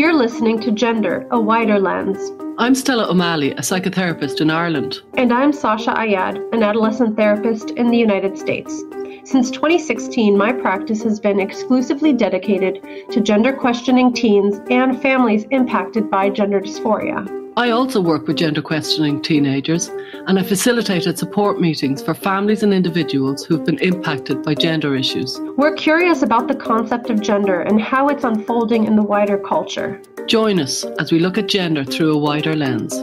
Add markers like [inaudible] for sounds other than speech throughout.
You're listening to Gender, a Wider Lens. I'm Stella O'Malley, a psychotherapist in Ireland. And I'm Sasha Ayad, an adolescent therapist in the United States. Since 2016, my practice has been exclusively dedicated to gender questioning teens and families impacted by gender dysphoria. I also work with gender questioning teenagers and I facilitated support meetings for families and individuals who've been impacted by gender issues. We're curious about the concept of gender and how it's unfolding in the wider culture. Join us as we look at gender through a wider lens.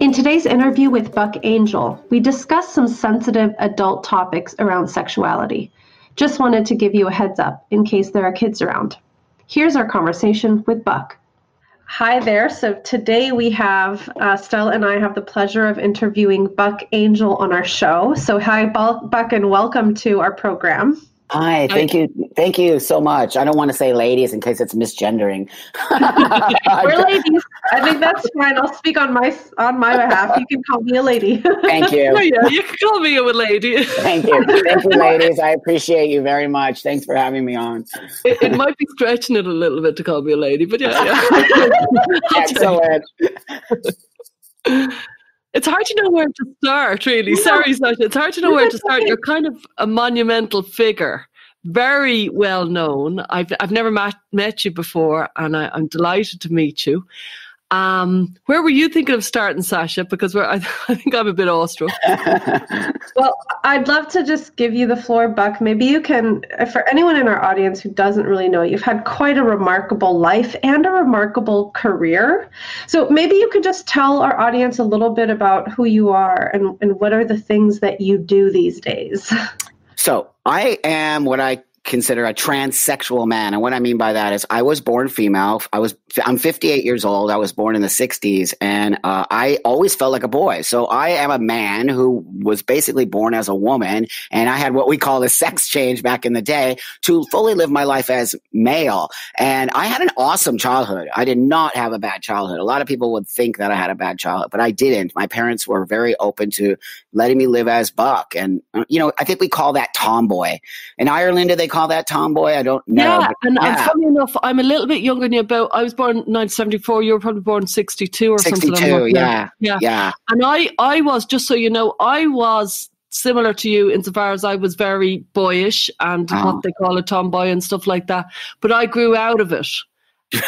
In today's interview with Buck Angel, we discuss some sensitive adult topics around sexuality. Just wanted to give you a heads up in case there are kids around. Here's our conversation with Buck. Hi there. So today we have uh, Stella and I have the pleasure of interviewing Buck Angel on our show. So hi, Buck, and welcome to our program. Hi, thank you, thank you so much. I don't want to say ladies in case it's misgendering. [laughs] We're ladies. I think that's fine. I'll speak on my on my behalf. You can call me a lady. Thank you. Oh, [laughs] yeah, you can call me a lady. Thank you, thank you, ladies. I appreciate you very much. Thanks for having me on. It, it might be stretching it a little bit to call me a lady, but yeah, yeah. [laughs] Excellent it's hard to know where to start, really. Sorry, Sasha. It's hard to know where to start. You're kind of a monumental figure, very well known. I've I've never met, met you before, and I, I'm delighted to meet you. Um, where were you thinking of starting, Sasha? Because I, [laughs] I, think I'm a bit awestruck. [laughs] well, I'd love to just give you the floor, Buck. Maybe you can, for anyone in our audience who doesn't really know, you've had quite a remarkable life and a remarkable career. So maybe you could just tell our audience a little bit about who you are and, and what are the things that you do these days. [laughs] So I am what I consider a transsexual man. And what I mean by that is I was born female. I was I'm 58 years old. I was born in the 60s and uh, I always felt like a boy. So I am a man who was basically born as a woman and I had what we call a sex change back in the day to fully live my life as male. And I had an awesome childhood. I did not have a bad childhood. A lot of people would think that I had a bad childhood, but I didn't. My parents were very open to letting me live as Buck. And, uh, you know, I think we call that tomboy. In Ireland, they call that tomboy? I don't know. Yeah, and, yeah. and funny enough, I'm a little bit younger than you. About I was born 1974. You were probably born 62 or 62, something. Like yeah, yeah, yeah. And I, I was just so you know, I was similar to you insofar as I was very boyish and oh. what they call a tomboy and stuff like that. But I grew out of it,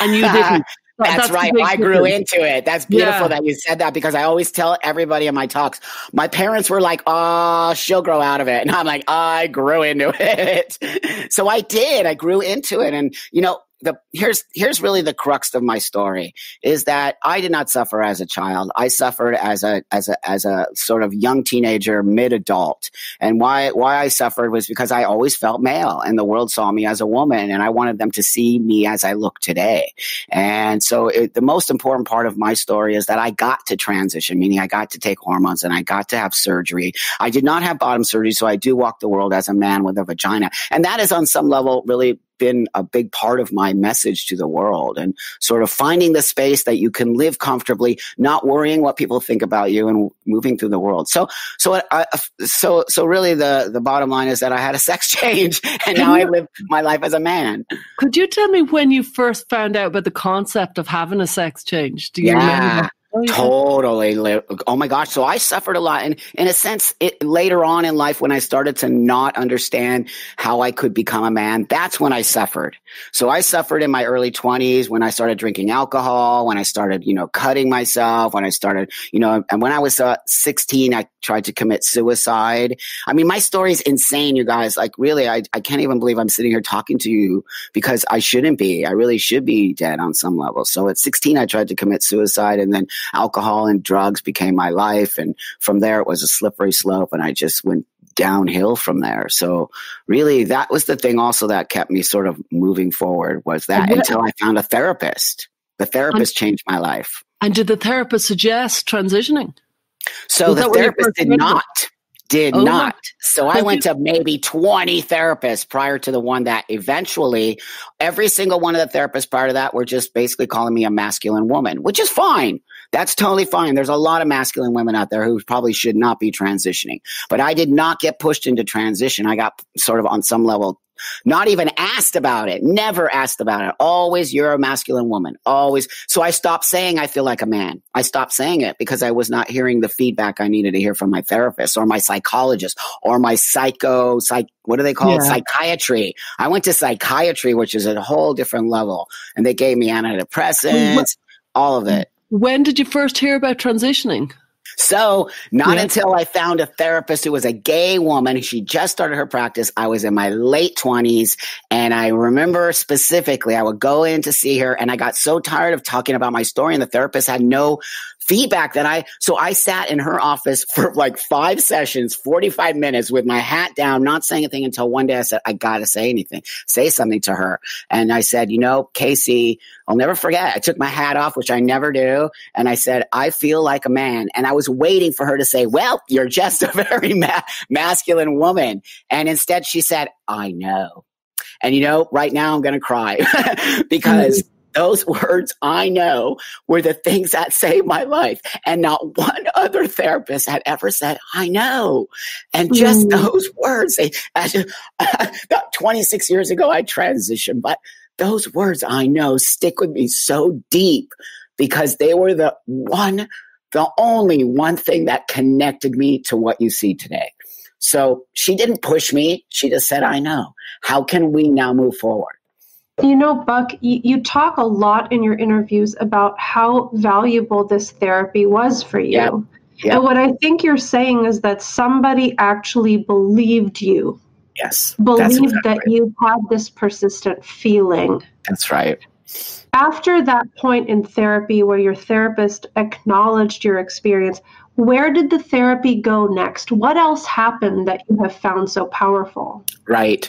and you [laughs] didn't. That's, that's right. I grew into it. That's beautiful yeah. that you said that because I always tell everybody in my talks, my parents were like, oh, she'll grow out of it. And I'm like, I grew into [laughs] it. so I did. I grew into it. And, you know, the here's here's really the crux of my story is that I did not suffer as a child. I suffered as a as a as a sort of young teenager, mid adult. And why why I suffered was because I always felt male and the world saw me as a woman and I wanted them to see me as I look today. And so it, the most important part of my story is that I got to transition, meaning I got to take hormones and I got to have surgery. I did not have bottom surgery, so I do walk the world as a man with a vagina. And that is on some level really been a big part of my message to the world and sort of finding the space that you can live comfortably, not worrying what people think about you and moving through the world. So, so, I, so, so really the, the bottom line is that I had a sex [laughs] change and now I mm-hmm. live my life as a man. Could you tell me when you first found out about the concept of having a sex change? Do you yeah. remember? Oh, totally. Oh my gosh. So I suffered a lot. And in a sense, it, later on in life, when I started to not understand how I could become a man, that's when I suffered. So I suffered in my early 20s when I started drinking alcohol, when I started, you know, cutting myself, when I started, you know, and when I was uh, 16, I tried to commit suicide. I mean, my story is insane, you guys. Like, really, I, I can't even believe I'm sitting here talking to you because I shouldn't be. I really should be dead on some level. So at 16, I tried to commit suicide and then alcohol and drugs became my life. And from there, it was a slippery slope. And I just went downhill from there. So really that was the thing also that kept me sort of moving forward was that what, until I found a therapist. The therapist and, changed my life. And did the therapist suggest transitioning? So was the therapist did not did oh, not. So I went to maybe 20 therapists prior to the one that eventually every single one of the therapists prior to that were just basically calling me a masculine woman, which is fine. That's totally fine. There's a lot of masculine women out there who probably should not be transitioning. But I did not get pushed into transition. I got sort of on some level Not even asked about it. Never asked about it. Always, you're a masculine woman. Always. So I stopped saying I feel like a man. I stopped saying it because I was not hearing the feedback I needed to hear from my therapist or my psychologist or my psycho, psych, what do they call yeah. it? Psychiatry. I went to psychiatry, which is a whole different level. And they gave me antidepressants, all of it. When did you first hear about transitioning? So, not yeah. until I found a therapist who was a gay woman, she just started her practice. I was in my late 20s. And I remember specifically, I would go in to see her, and I got so tired of talking about my story, and the therapist had no feedback that I, so I sat in her office [laughs] for like five sessions, 45 minutes with my hat down, not saying anything until one day I said, I got to say anything, say something to her. And I said, you know, Casey, I'll never forget. I took my hat off, which I never do. And I said, I feel like a man. And I was waiting for her to say, well, you're just a [laughs] very ma- masculine woman. And instead she said, I know. And you know, right now I'm going to cry [laughs] because mm-hmm. Those words I know were the things that saved my life. And not one [laughs] other therapist had ever said, I know. And just mm. those words, they, [laughs] about 26 years ago, I transitioned, but those words I know stick with me so deep because they were the one, the only one thing that connected me to what you see today. So she didn't push me. She just said, I know. How can we now move forward? You know, Buck, you, you, talk a lot in your interviews about how valuable this therapy was for you. Yep. Yep. And what I think you're saying is that somebody actually believed you. Yes. Believed exactly that right. you had this persistent feeling. That's right. After that point in therapy where your therapist acknowledged your experience, where did the therapy go next? What else happened that you have found so powerful? Right.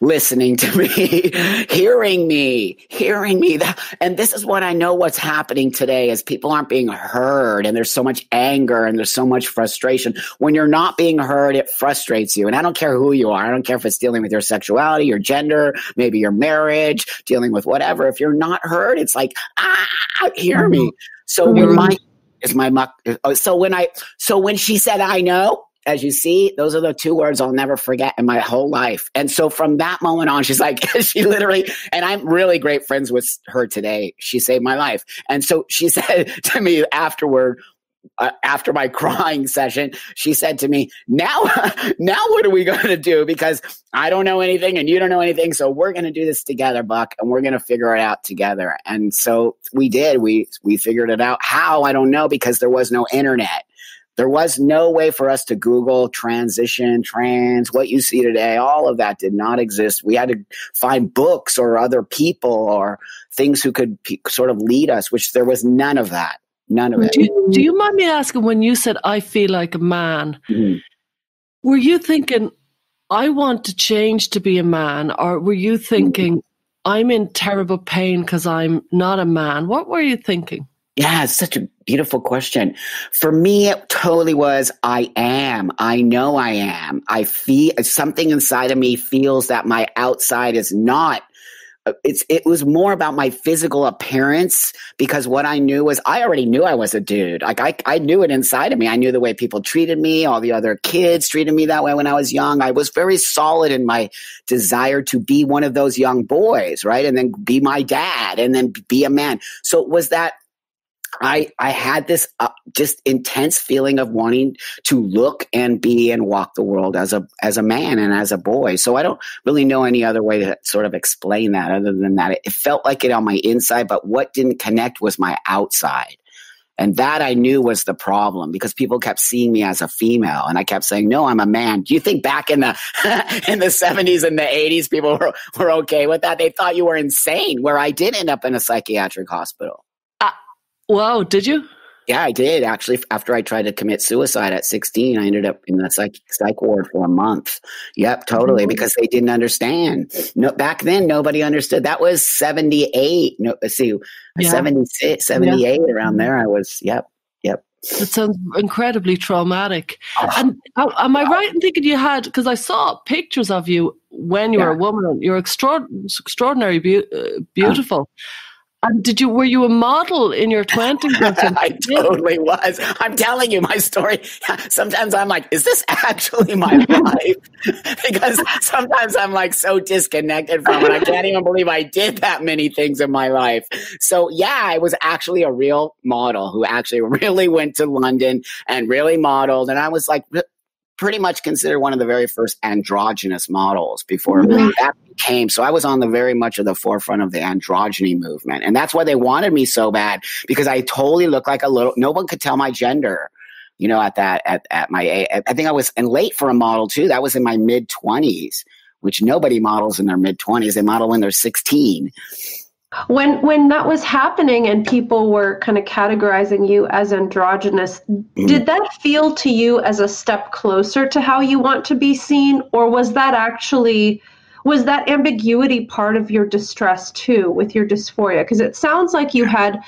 Listening to [laughs] me, hearing me, hearing me. And this is what I know what's happening today is people aren't being heard and there's so much anger and there's so much frustration. When you're not being heard, it frustrates you. And I don't care who you are. I don't care if it's dealing with your sexuality, your gender, maybe your marriage, dealing with whatever. If you're not heard, it's like, ah, hear me. So mm-hmm. Is my muck. Uh, so when I, so when she said, I know, as you see, those are the two words I'll never forget in my whole life. And so from that moment on, [laughs] she's like, [laughs] she literally, and I'm really great friends with her today. She saved my life. And so she [laughs] said to me afterward, uh, after my [laughs] crying session, she said to me, "Now, [laughs] now, what are we going to do? Because I don't know anything, and you don't know anything. So we're going to do this together, Buck, and we're going to figure it out together." And so we did. We we figured it out. How I don't know because there was no internet. There was no way for us to Google transition, trans, what you see today. All of that did not exist. We had to find books or other people or things who could p- sort of lead us, which there was none of that. None of it. Do you, do you mind me asking when you said, I feel like a man, mm-hmm. were you thinking, I want to change to be a man? Or were you thinking, I'm in terrible pain because I'm not a man? What were you thinking? Yeah, it's such a beautiful question. For me, it totally was I am. I know I am. I feel something inside of me feels that my outside is not Uh, it's it was more about my physical appearance because what I knew was I already knew I was a dude. Like I I knew it inside of me. I knew the way people treated me, all the other kids treated me that way when I was young. I was very solid in my desire to be one of those young boys, right? And then be my dad and then be a man. So it was that I I had this uh, just intense feeling of wanting to look and be and walk the world as a as a man and as a boy. So I don't really know any other way to sort of explain that other than that. It, it felt like it on my inside, but what didn't connect was my outside. And that I knew was the problem because people kept seeing me as a female and I kept saying, no, I'm a man. Do you think back in the, [laughs] in the seventies and the eighties, people were, were okay with that? They thought you were insane where I did end up in a psychiatric hospital. Wow, did you? Yeah, I did actually. After I tried to commit suicide at 16, I ended up in the psych, psych ward for a month. Yep, totally, mm-hmm. because they didn't understand. No, back then nobody understood. That was 78. No, see, yeah. 76, 78 yeah. around there. I was. Yep, yep. It sounds incredibly traumatic. Oh, and am I right in thinking you had? Because I saw pictures of you when you yeah. were a woman. You're extraordinary, extraordinary, be- uh, beautiful. Um, did you were you a model in your twenties? [laughs] I totally was. I'm telling you my story. Sometimes I'm like, is this actually my [laughs] life? because sometimes I'm like so disconnected from it. I can't even believe I did that many things in my life. So yeah, I was actually a real model who actually [laughs] really went to London and really modeled. And I was like pretty much considered one of the very first androgynous models before mm-hmm. that became. So I was on the very much of the forefront of the androgyny movement. And that's why they wanted me so bad because I totally looked like a little, no one could tell my gender. You know, at that, at, at my, I think I was and late for a model too. That was in my mid twenties, which nobody models in their mid twenties. They model when they're 16 when when that was happening and people were kind of categorizing you as androgynous mm. did that feel to you as a step closer to how you want to be seen or was that actually was that ambiguity part of your distress too with your dysphoria? Because it sounds like you had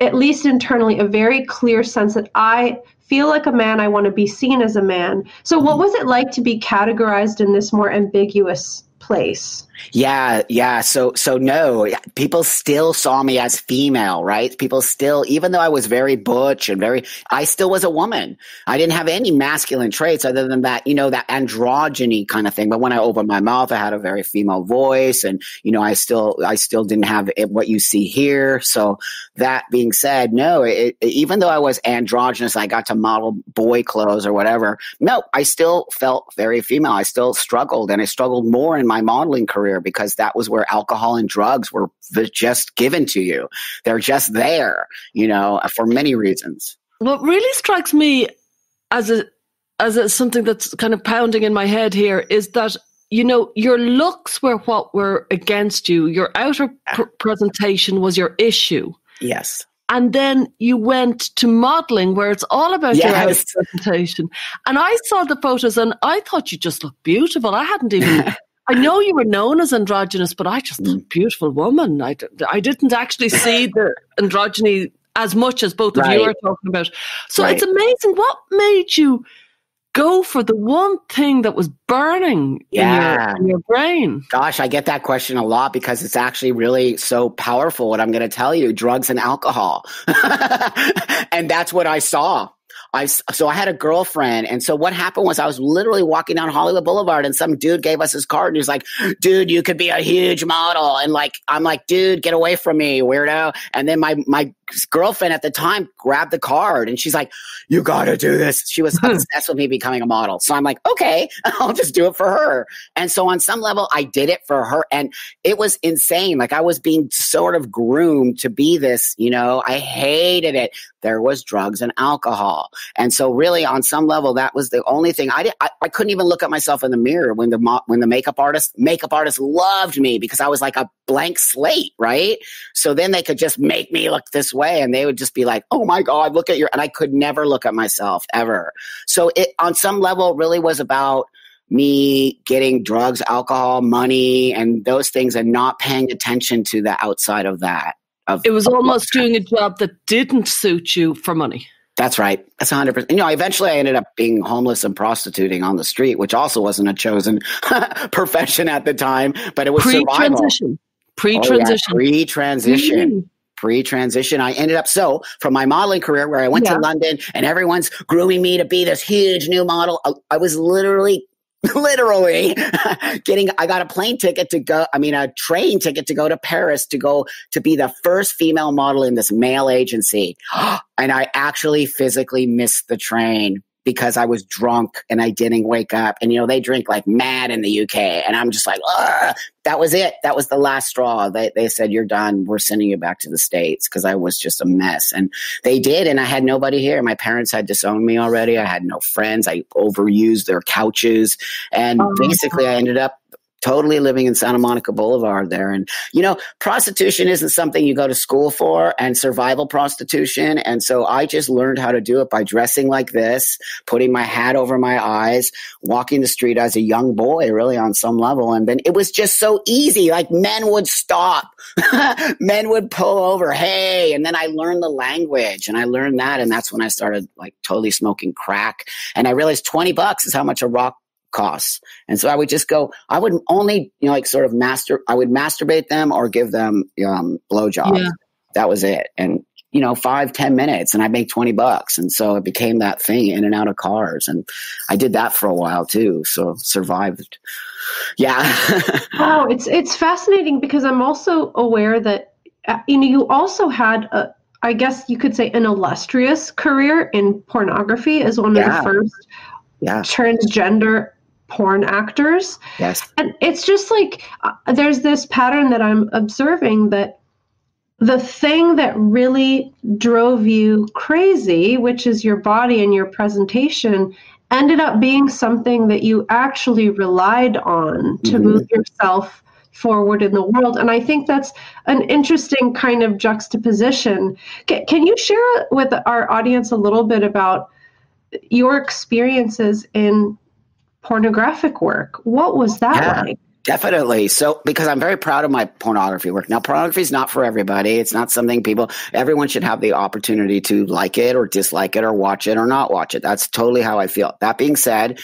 at least internally a very clear sense that i feel like a man i want to be seen as a man. So what was it like to be categorized in this more ambiguous place yeah, yeah. So, so no, people still saw me as female, right? People still, even though I was very butch and very, I still was a woman. I didn't have any masculine traits other than that, you know, that androgyny kind of thing. But when I opened my mouth, I had a very female voice, and you know, I still, I still didn't have it, what you see here. So, that being said, no, it, it, even though I was androgynous, I got to model boy clothes or whatever. No, I still felt very female. I still struggled, and I struggled more in my modeling career career because that was where alcohol and drugs were just given to you. They're just there, you know, uh, for many reasons. What really strikes me as a as a, something that's kind of pounding in my head here is that you know your looks were what were against you. Your outer pr- presentation was your issue. Yes and then you went to modeling where it's all about yes. your presentation and i saw the photos and i thought you just looked beautiful i hadn't even [laughs] I know you were known as androgynous, but I just thought mm. beautiful woman. I, I didn't actually see the androgyny as much as both of right. you are talking about. So right. it's amazing. What made you go for the one thing that was burning yeah. in, your, in your brain? Gosh, I get that question a lot because it's actually really so powerful. What I'm going to tell you drugs and alcohol. [laughs] and that's what I saw I so I had a girlfriend, and so what happened was I was literally walking down Hollywood Boulevard, and some dude gave us his card, and he's like, "Dude, you could be a huge model," and like I'm like, "Dude, get away from me, weirdo!" And then my my girlfriend at the time grabbed the card, and she's like, "You got to do this." She was [laughs] hmm. obsessed with me becoming a model, so I'm like, "Okay, [laughs] I'll just do it for her." And so on some level, I did it for her, and it was insane. Like I was being sort of groomed to be this, you know. I hated it. There was drugs and alcohol. And so, really, on some level, that was the only thing I did. I, I couldn't even look at myself in the mirror when the when the makeup artist makeup artist loved me because I was like a blank slate, right? So then they could just make me look this way, and they would just be like, "Oh my god, look at your," and I could never look at myself ever. So it on some level really was about me getting drugs, alcohol, money, and those things, and not paying attention to the outside of that. Of, it was almost doing a job that didn't suit you for money. That's right. That's 100%. You know, eventually I ended up being homeless and prostituting on the street, which also wasn't a chosen [laughs] profession at the time, but it was pre-transition. Pre-transition. Oh, yeah. Pre-transition. Mm-hmm pre-transition i ended up so from my modeling career where i went yeah. to london and everyone's grooming me to be this huge new model I, I was literally [laughs] literally getting i got a plane ticket to go i mean a train ticket to go to paris to go to be the first female model in this male agency. [gasps] And i actually physically missed the train because I was drunk and I didn't wake up. And, you know, they drink like mad in the UK. And I'm just like, that was it. That was the last straw. They, they said, you're done. We're sending you back to the States because I was just a mess. And they did. And I had nobody here. My parents had disowned me already. I had no friends. I overused their couches. And oh, basically, I ended up totally living in Santa Monica Boulevard there. And, you know, prostitution isn't something you go to school for and survival prostitution. And so I just learned how to do it by dressing like this, putting my hat over my eyes, walking the street as a young boy, really on some level. And then it was just so easy. Like men would stop, [laughs] men would pull over, hey. And then I learned the language and I learned that. And that's when I started like totally smoking crack. And I realized 20 bucks is how much a rock costs. And so I would just go, I would only, you know, like sort of master, I would masturbate them or give them um, blowjobs. Yeah. that was it. And you know, five, ten minutes and I make 20 bucks. And so it became that thing in and out of cars. And I did that for a while too. So survived. Yeah. [laughs] wow. It's, it's fascinating because I'm also aware that, uh, you know, you also had a, I guess you could say an illustrious career in pornography as one yeah. of the first yeah. transgender porn actors. Yes. And it's just like uh, there's this pattern that I'm observing that the thing that really drove you crazy, which is your body and your presentation, ended up being something that you actually relied on to mm-hmm. move yourself forward in the world. And I think that's an interesting kind of juxtaposition. Can, can you share with our audience a little bit about your experiences in pornographic work? What was that yeah. like? Definitely. So, because I'm very proud of my pornography work. Now, pornography is not for everybody. It's not something people, everyone should have the opportunity to like it or dislike it or watch it or not watch it. That's totally how I feel. That being said,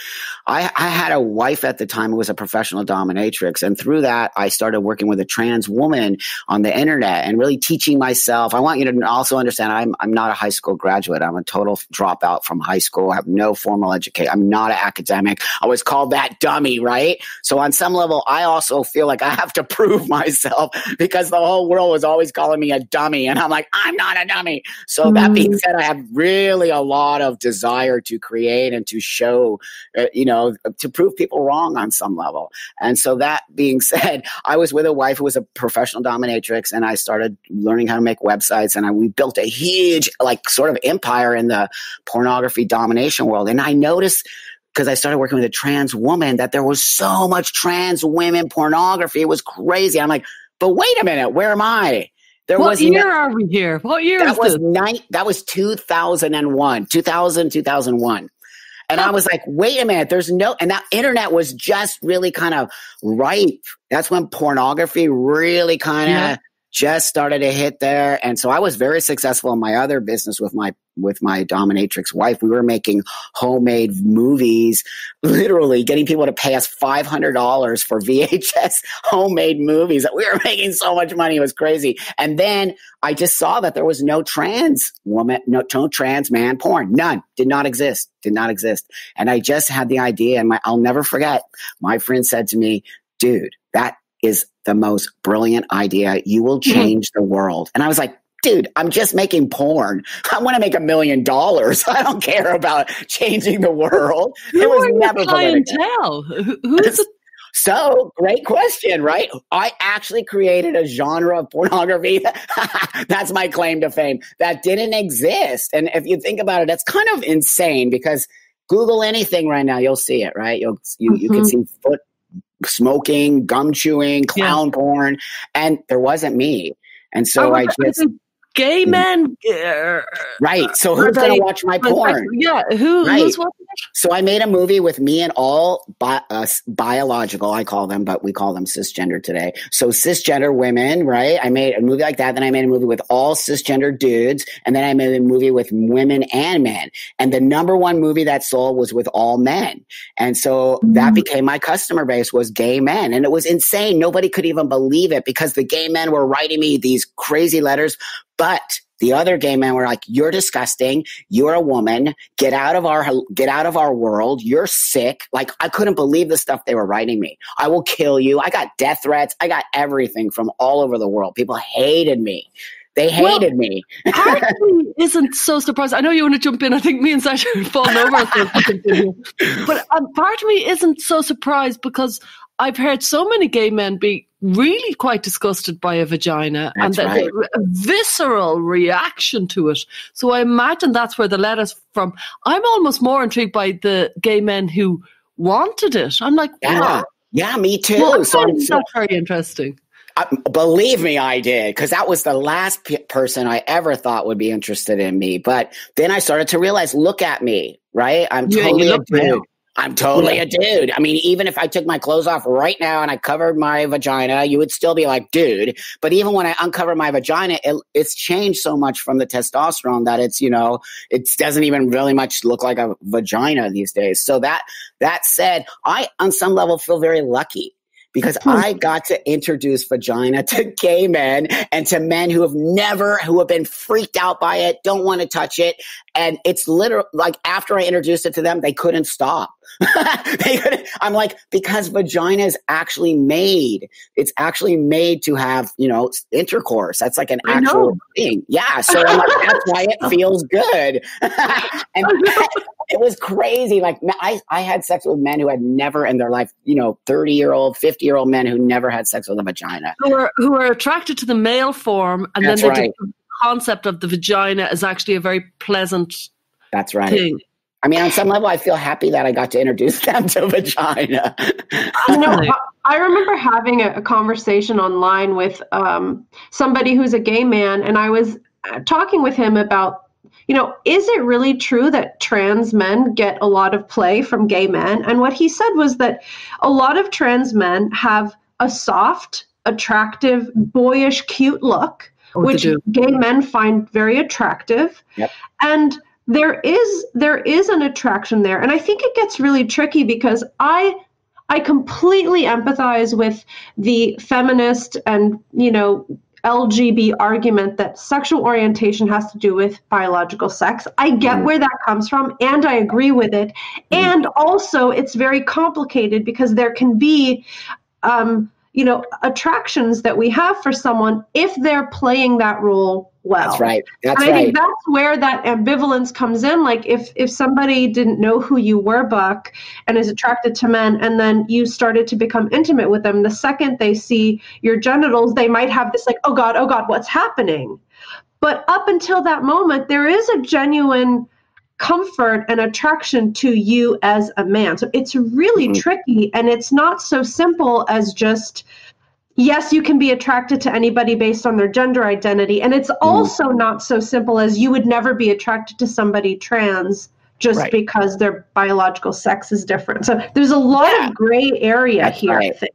I, I had a wife at the time who was a professional dominatrix. And through that, I started working with a trans woman on the internet and really teaching myself. I want you to also understand I'm, I'm not a high school graduate. I'm a total dropout from high school. I have no formal education. I'm not an academic. I was called that dummy, right? So on some level, I also feel like I have to [laughs] prove myself because the whole world was always calling me a dummy. And I'm like, I'm not a dummy. So mm. that being said, I have really a lot of desire to create and to show, uh, you know, to prove people wrong on some level. And so that being [laughs] said, I was with a wife who was a professional dominatrix and I started learning how to make websites and I, we built a huge, like, sort of empire in the pornography domination world. And I noticed because I started working with a trans woman that there was so much trans women pornography. It was crazy. I'm like, but wait a minute, where am I? There what was year no, are we here? What year that was nine, that was 2001, 2000, 2001. And I was like, wait a minute, there's no, and that internet was just really kind of ripe. That's when pornography really kind of yeah just started to hit there. And so i was very successful in my other business with my with my dominatrix wife. We were making homemade movies literally getting people to pay us $500 for [laughs] vhs homemade movies. We were making so much money. It was crazy. And then i just saw that there was no trans woman no, no trans man porn. None. Did not exist. Did not exist. And i just had the idea and my, i'll never forget. My friend said to me dude that is the most brilliant idea. You will mm-hmm. change the world. And I was like, dude, I'm just making porn. I want to make a million dollars. [laughs] I don't care about changing the world. Who it was never clientele. Who's the- [laughs] so great question, right? I actually created a genre of pornography. [laughs] that's my claim to fame that didn't exist. And if you think about it, that's kind of insane because Google anything right now, you'll see it, right? You'll you, mm-hmm. you can mm-hmm. see foot smoking, gum chewing, clown yeah. porn, and there wasn't me. And so oh, I just [laughs] gay men. Uh, right. So who's going to watch my porn? Yeah. Who, right. who's watching So I made a movie with me and all bi- uh, biological, I call them, but we call them cisgender today. So cisgender women, right? I made a movie like that. Then I made a movie with all cisgender dudes. And then I made a movie with women and men. And the number one movie that sold was with all men. And so mm-hmm. that became my customer base was gay men. And it was insane. Nobody could even believe it because the gay men were writing me these crazy letters but the other gay men were like, "You're disgusting. You're a woman. Get out of our get out of our world. You're sick." Like I couldn't believe the stuff they were writing me. I will kill you. I got death threats. I got everything from all over the world. People hated me. They hated well, me. part of me isn't so surprised. I know you want to jump in. I think me and Sasha are falling over. [laughs] but um, part of me isn't so surprised because I've heard so many gay men be really quite disgusted by a vagina that's and right. a visceral reaction to it. So I imagine that's where the letters from. I'm almost more intrigued by the gay men who wanted it. I'm like, yeah, wow. yeah, me too. Well, so, so very interesting. Uh, believe me, I did because that was the last p- person I ever thought would be interested in me. But then I started to realize, look at me, right? I'm yeah, totally a dude. I'm oh, totally a dude. I mean, even if I took my clothes off right now and I covered my vagina, you would still be like, dude. But even when I uncover my vagina, it, it's changed so much from the testosterone that it's, you know, it doesn't even really much look like a vagina these days. So that, that said, I, on some level, feel very lucky because hmm. I got to introduce vagina to [laughs] gay men and to men who have never, who have been freaked out by it, don't want to touch it. And it's literally like after I introduced it to them, they couldn't stop. [laughs] they couldn't, I'm like, because vagina is actually made. It's actually made to have, you know, intercourse. That's like an actual thing. Yeah. [laughs] So like, that's why it feels good. and it was crazy. Like I, I had sex with men who had never in their life, you know, 30 year old, 50 year old men who never had sex with a vagina. Who are, who are attracted to the male form. And that's then right. the concept of the vagina is actually a very pleasant that's right. thing. I mean, on some level, I feel happy that I got to introduce [laughs] them to vagina. you know, I remember having a, a conversation online with um, somebody who's a gay man, and I was uh, talking with him about, you know, is it really true that trans men get a lot of play from gay men? And what he said was that a lot of trans men have a soft, attractive, boyish, cute look, oh, which gay men find very attractive. Yep. And there is there is an attraction there and i think it gets really tricky because i i completely empathize with the feminist and you know lgb argument that sexual orientation has to do with biological sex i get mm. where that comes from and i agree with it mm. and also it's very complicated because there can be um, you know attractions that we have for someone if they're playing that role well. That's right. That's and i right. think that's where that ambivalence comes in. Like if if somebody didn't know who you were buck and is attracted to men and then you started to become intimate with them the second they see your genitals they might have this like oh god oh god what's happening? But up until that moment there is a genuine comfort and attraction to you as a man. So it's really mm-hmm. tricky and it's not so simple as just yes, you can be attracted to anybody based on their gender identity and it's mm-hmm. also not so simple as you would never be attracted to somebody trans just right. because their biological sex is different. So there's a lot yeah. of gray area That's here, right. I think.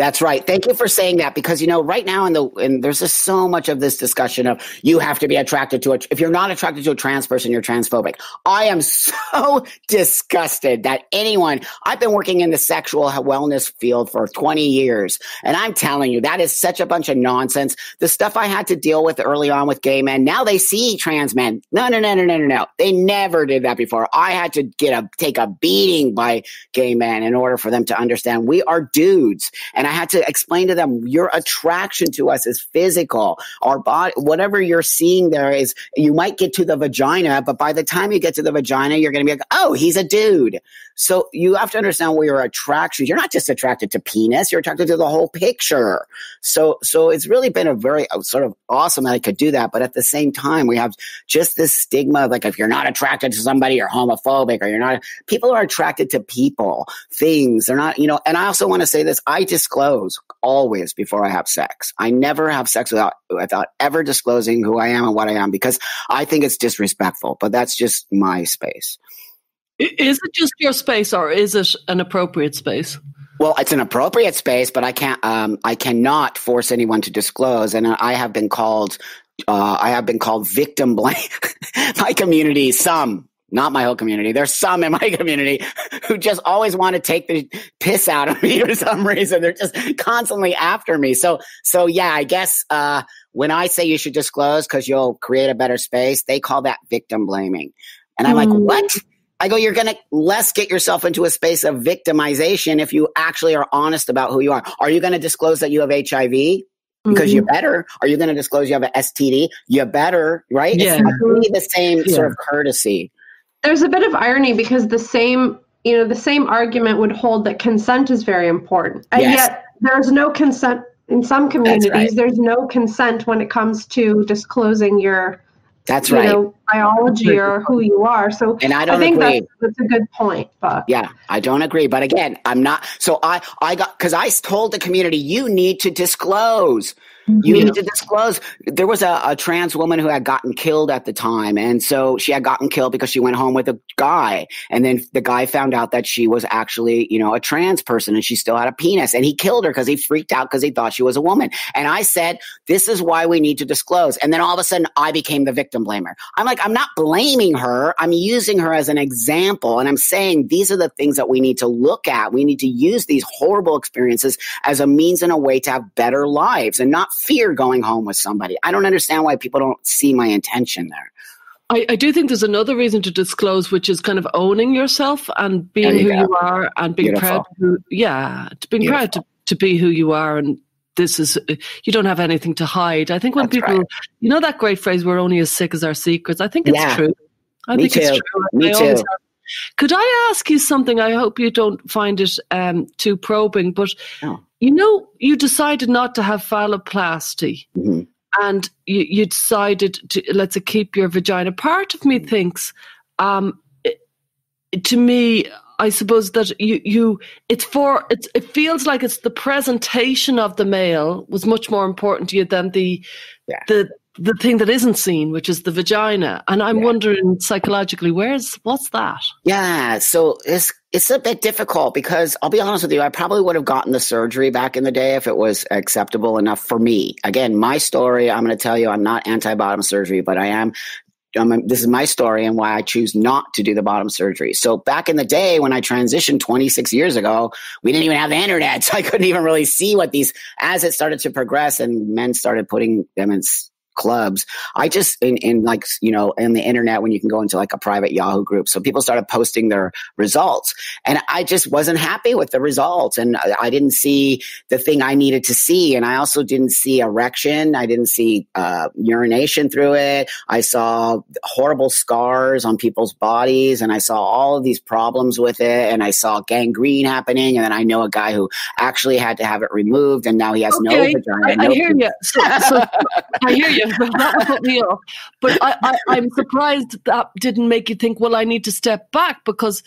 That's right. Thank you for saying that because you know right now in the and there's just so much of this discussion of you have to be attracted to a if you're not attracted to a trans person you're transphobic. I am [laughs] so disgusted that anyone I've been working in the sexual wellness field for 20 years and I'm telling you that is such a bunch of nonsense. The stuff I had to deal with early on with gay men, now they see trans men. No, no, no, no, no, no, no. They never did that before. I had to get a take a beating by gay men in order for them to understand we are dudes and I had to explain to them your attraction to us is physical. Our body, whatever you're seeing there is, you might get to the vagina, but by the time you get to the vagina, you're going to be like, oh, he's a dude. So you have to understand where your attraction. You're not just attracted to penis; you're attracted to the whole picture. So, so it's really been a very uh, sort of awesome that I could do that. But at the same time, we have just this stigma of like if you're not attracted to somebody, you're homophobic, or you're not. People are attracted to people, things. They're not, you know. And I also want to say this: I disclose always before I have sex. I never have sex without without ever disclosing who I am and what I am because I think it's disrespectful. But that's just my space. Is it just your space, or is it an appropriate space? Well, it's an appropriate space, but I can't. Um, I cannot force anyone to disclose, and I have been called. Uh, I have been called victim blame. [laughs] my community, some, not my whole community. There's some in my [laughs] community who just always want to take the piss out of me [laughs] for some reason. They're just constantly after me. So, so yeah, I guess uh, when I say you should disclose because you'll create a better space, they call that victim blaming, and I'm like, hmm. what? I go, you're going to less get yourself into a space of victimization if you actually are honest about who you are. Are you going to disclose that you have HIV? Because mm-hmm. you better. Are you going to disclose you have an STD? You better, right? Yeah. It's the same yeah. sort of courtesy. There's a bit of irony because the same, you know, the same argument would hold that consent is very important. And yes. yet there's no consent in some communities. Right. There's no consent when it comes to disclosing your that's right. Know, biology or who you are. So and I don't I think agree. That's, that's, a good point. But yeah, I don't agree. But again, I'm not. So I I got because I told the community you need to disclose. You mm-hmm. need to disclose. There was a, a, trans woman who had gotten killed at the time. And so she had gotten killed because she went home with a guy. And then the guy found out that she was actually, you know, a trans person and she still had a penis. And he killed her because he freaked out because he thought she was a woman. And I said, this is why we need to disclose. And then all of a sudden I became the victim blamer. I'm like, like, I'm not blaming her. I'm using her as an example. And I'm saying these are the things that we need to look at. We need to use these horrible experiences as a means and a way to have better lives and not fear going home with somebody. I don't understand why people don't see my intention there. I, I, do think there's another reason to disclose, which is kind of owning yourself and being you who go. you are and being Beautiful. proud. yeah, being Beautiful. proud to, to be who you are and this is you don't have anything to hide. I think when That's people, right. you know, that great phrase, "We're only as sick as our secrets." I think it's yeah. true. I Me think too. it's true. Me I too. Could I ask you something? I hope you don't find it um, too probing, but oh. you know, you decided not to have phalloplasty. Mm-hmm and you, you decided to let's say keep your vagina. Part of me thinks, um, to me, I suppose that you you it's for it's it feels like it's the presentation of the male was much more important to you than the yeah. the the thing that isn't seen, which is the vagina. And I'm yeah. wondering psychologically, where's what's that? Yeah, so it's it's a bit difficult because I'll be honest with you, I probably would have gotten the surgery back in the day if it was acceptable enough for me. Again, my story, I'm going to tell you, I'm not anti bottom surgery, but I am um, this is my story and why I choose not to do the bottom surgery. So back in the day when I transitioned 26 years ago, we didn't even have the internet. [laughs] So I couldn't even really see what these, as it started to progress and men started putting them in clubs. I just in, in like you know in the internet when you can go into like a private Yahoo group. So people started posting their results, and I just wasn't happy with the results, and I, I didn't see the thing I needed to see, and I also didn't see erection. I didn't see uh, urination through it. I saw horrible scars on people's bodies, and I saw all of these problems with it, and I saw gangrene happening, and then I know a guy who actually had to have it removed, and now he has okay. no vagina. I, no I hear you. So, so I hear you. [laughs] that put me off. But I, I, am surprised that didn't make you think, well, I need to step back because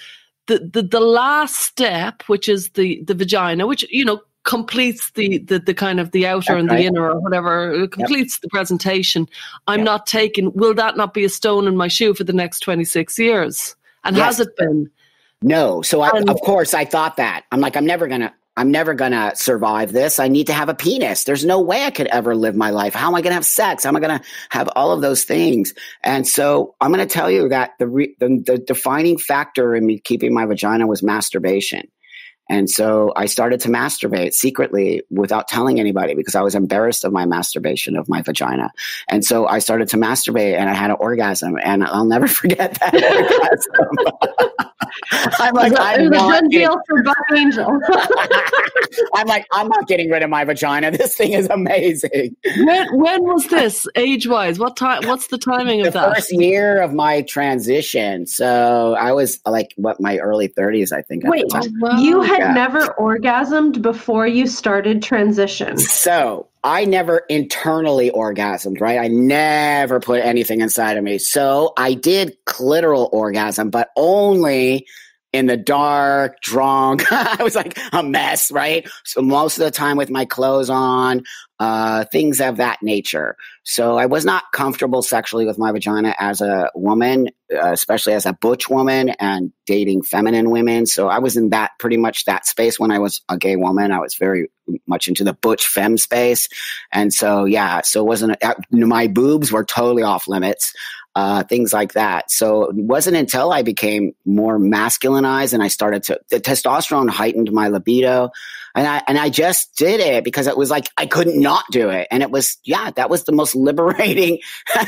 the, the, the last step, which is the, the vagina, which, you know, completes the, the, the kind of the outer That's and the inner or whatever, uh, completes yep. the presentation. I'm yep. not taking, will that not be a stone in my shoe for the next 26 years? And yes. has it been? No. So I, of course I thought that. I'm like, I'm never going to, I'm never going to survive this. I need to have a penis. There's no way I could ever live my life. How am I going to have sex? How am I going to have all of those things? And so I'm going to tell you that the, re- the, the defining factor in me keeping my vagina was masturbation. And so I started to masturbate secretly without telling anybody because I was embarrassed of my masturbation of my vagina. And so I started to masturbate and I had an orgasm and I'll never [laughs] forget that [laughs] orgasm. [laughs] I'm like, I'm not deal for Buck Angel. [laughs] I'm like, I'm not getting rid of my vagina. This thing is amazing. When, when was this age wise? What time? What's the timing the of that? First year of my transition. So I was like, what, my early 30s, I think. Wait, you had yeah. never orgasmed before you started transition. So I never internally orgasmed, right? I never put anything inside of me. So I did clitoral orgasm, but only in the dark, drunk. [laughs] I was like a mess, right? So most of the time with my clothes on, uh, things of that nature. So I was not comfortable sexually with my vagina as a woman, uh, especially as a butch woman and dating feminine women. So I was in that pretty much that space when I was a gay woman. I was very much into the butch femme space. And so, yeah, so it wasn't, uh, my boobs were totally off limits uh, things like that. So it wasn't until I became more masculinized and I started to the testosterone heightened my libido, and I and I just did it because it was like I couldn't not do it, and it was yeah that was the most [laughs] liberating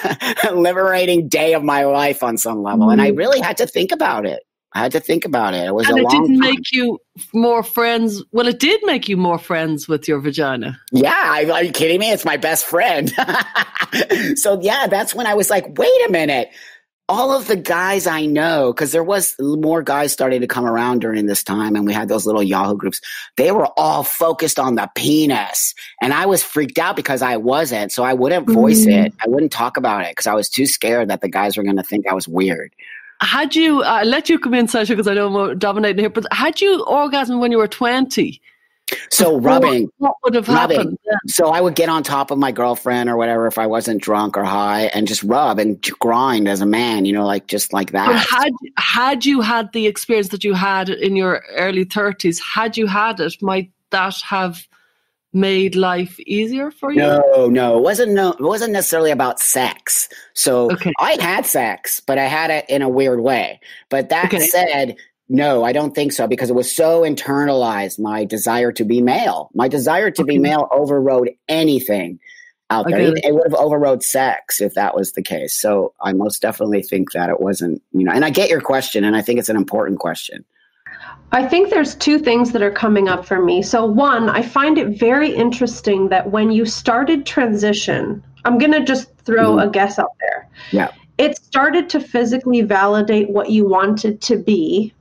[laughs] liberating day of my life on some level, and I mm-hmm. really had to think about it. I had to think about it. It was and it didn't time. make you more friends. Well, it did make you more friends with your vagina. Yeah, I, are you kidding me? It's my best friend. [laughs] so yeah, that's when I was like, wait a minute. All of the guys I know, because there was more guys starting to come around during this time, and we had those little Yahoo groups. They were all focused on the penis, and I was freaked out because I wasn't. So I wouldn't voice mm. it. I wouldn't talk about it because I was too scared that the guys were going to think I was weird had you uh, let you come in, Sasha, because I know I'm dominating here, but had you orgasm when you were 20? So rubbing, what would have rubbing. happened? Yeah. So I would get on top of my girlfriend or whatever if I wasn't drunk or high, and just rub and grind as a man, you know, like just like that. But had had you had the experience that you had in your early thirties, had you had it, might that have made life easier for you? No, no, it wasn't. No, it wasn't necessarily about sex. So okay. I had sex, but I had it in a weird way. But that okay. said, no, I don't think so because it was so internalized. My desire to be male, my desire to okay. be male, overrode anything out there. It, it would have overrode sex if that was the case. So I most definitely think that it wasn't. You know, and I get your question, and I think it's an important question. I think there's two things that are coming up for me. So, one, I find it very interesting that when you started transition, I'm going to just throw mm-hmm. a guess out there. Yeah. It started to physically validate what you wanted to be.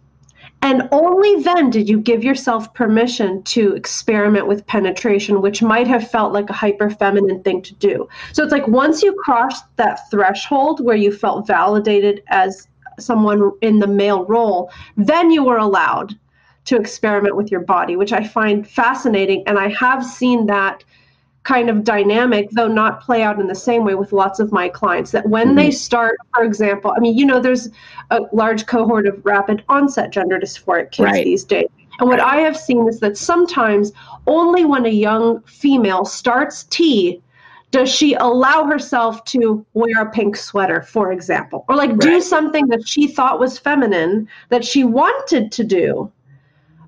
And only then did you give yourself permission to experiment with penetration, which might have felt like a hyper feminine thing to do. So it's like once you crossed that threshold where you felt validated as someone in the male role, then you were allowed to experiment with your body, which I find fascinating. And I have seen that kind of dynamic, though not play out in the same way with lots of my clients. That when mm-hmm. they start, for example, I mean, you know, there's a large cohort of rapid onset gender dysphoric kids right. these days. And what I have seen is that sometimes only when a young female starts T does she allow herself to wear a pink sweater, for example, or like right. do something that she thought was feminine that she wanted to do,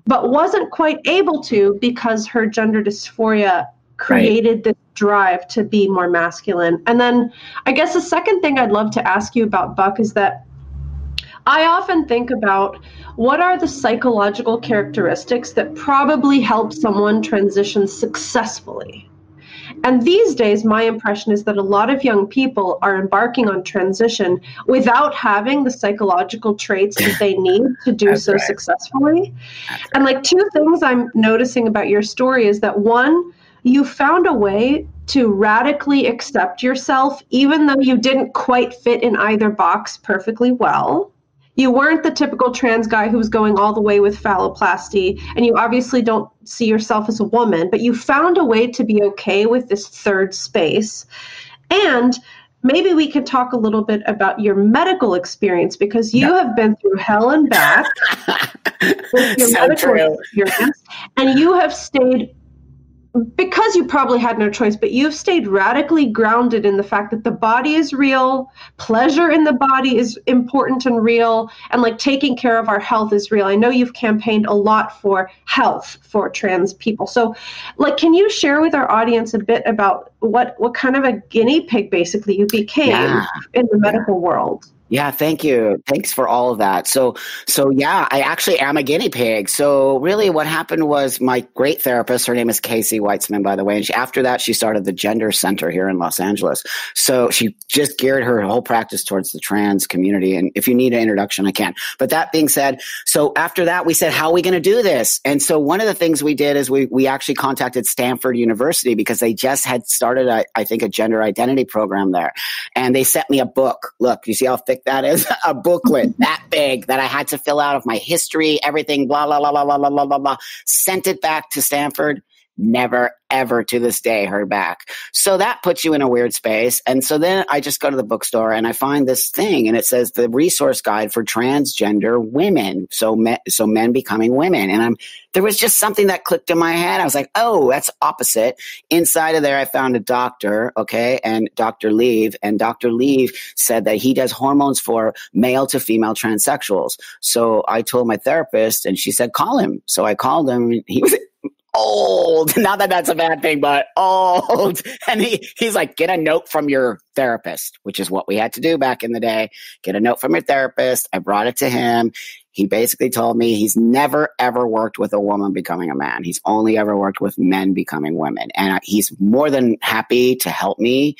but wasn't quite able to because her gender dysphoria created right. this drive to be more masculine. And then I guess the second thing I'd love to ask you about, Buck, is that I often think about what are the psychological characteristics that probably help someone transition successfully and these days, my impression is that a lot of young people are embarking on transition without having the psychological traits that they need [laughs] to do so right. successfully. And like two things I'm noticing about your story is that one, you found a way to radically accept yourself, even though you didn't quite fit in either box perfectly well you weren't the typical trans guy who was going all the way with phalloplasty and you obviously don't see yourself as a woman but you found a way to be okay with this third space and maybe we can talk a little bit about your medical experience because you have been through hell and back [laughs] with your so medical true. experience and you have stayed because you probably had no choice, but you've stayed radically grounded in the fact that the body is real, pleasure in the body is important and real, and like taking care of our health is real. I know you've campaigned a lot for health for trans people. So, like, can you share with our audience a bit about what what kind of a guinea pig basically you became yeah. in the medical world? Yeah, thank you. Thanks for all of that. So, so yeah, I actually am a guinea pig. So, really, what happened was my great therapist, her name is Casey Weitzman, by the way, and she, after that, she started the Gender Center here in Los Angeles. So, she just geared her whole practice towards the trans community. And if you need an introduction, I can. But that being said, so after that, we said, how are we going to do this? And so, one of the things we did is we we actually contacted Stanford University because they just had started, a, I think, a gender identity program there, and they sent me a book. Look, you see how thick that is a booklet that big that I had to fill out of my history, everything, blah, blah, blah, blah, blah, blah, blah, blah. Sent it back to Stanford. Never, ever to this day heard back. So that puts you in a weird space. And so then I just go to the bookstore and I find this thing and it says the resource guide for transgender women. So, me, so men becoming women. And I'm, there was just something that clicked in my head. I was like, oh, that's opposite. Inside of there, I found a doctor, okay, and Dr. Leave. And Dr. Leave said that he does hormones for male to female transsexuals. So I told my therapist and she said, call him. So I called him. And he was old. [laughs] Not that that's a bad thing, but old. [laughs] And he, he's like, get a note from your therapist, which is what we had to do back in the day. Get a note from your therapist. I brought it to him. He basically told me he's never ever worked with a woman becoming a man. He's only ever worked with men becoming women. And he's more than happy to help me.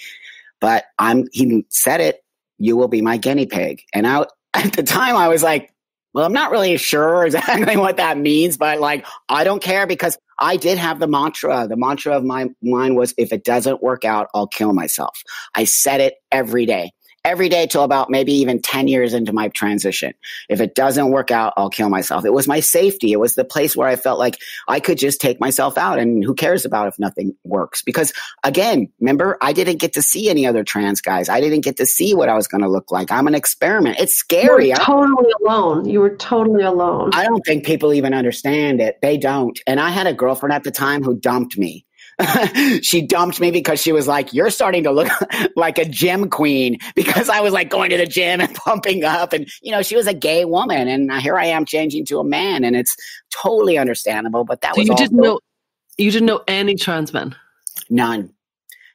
But I'm, he said it, you will be my guinea pig. And I, [laughs] at the time I was like, well, I'm not really sure [laughs] exactly what that means, but like, I don't care because I did have the mantra. The mantra of my mind was if it doesn't work out, I'll kill myself. I said it every day every day till about maybe even 10 years into my transition. If it doesn't work out, I'll kill myself. It was my safety. It was the place where I felt like I could just take myself out and who cares about if nothing works? Because again, remember, I didn't get to see any other trans guys. I didn't get to see what I was going to look like. I'm an experiment. It's scary. You were totally alone. You were totally alone. I don't think people even understand it. They don't. And I had a girlfriend at the time who dumped me [laughs] she dumped me because she was like, You're starting to look [laughs] like a gym queen [laughs] because I was like going to the gym and pumping up. And, you know, she was a gay woman. And here I am changing to a man. And it's totally understandable. But that so was you didn't know you didn't know any trans men? None.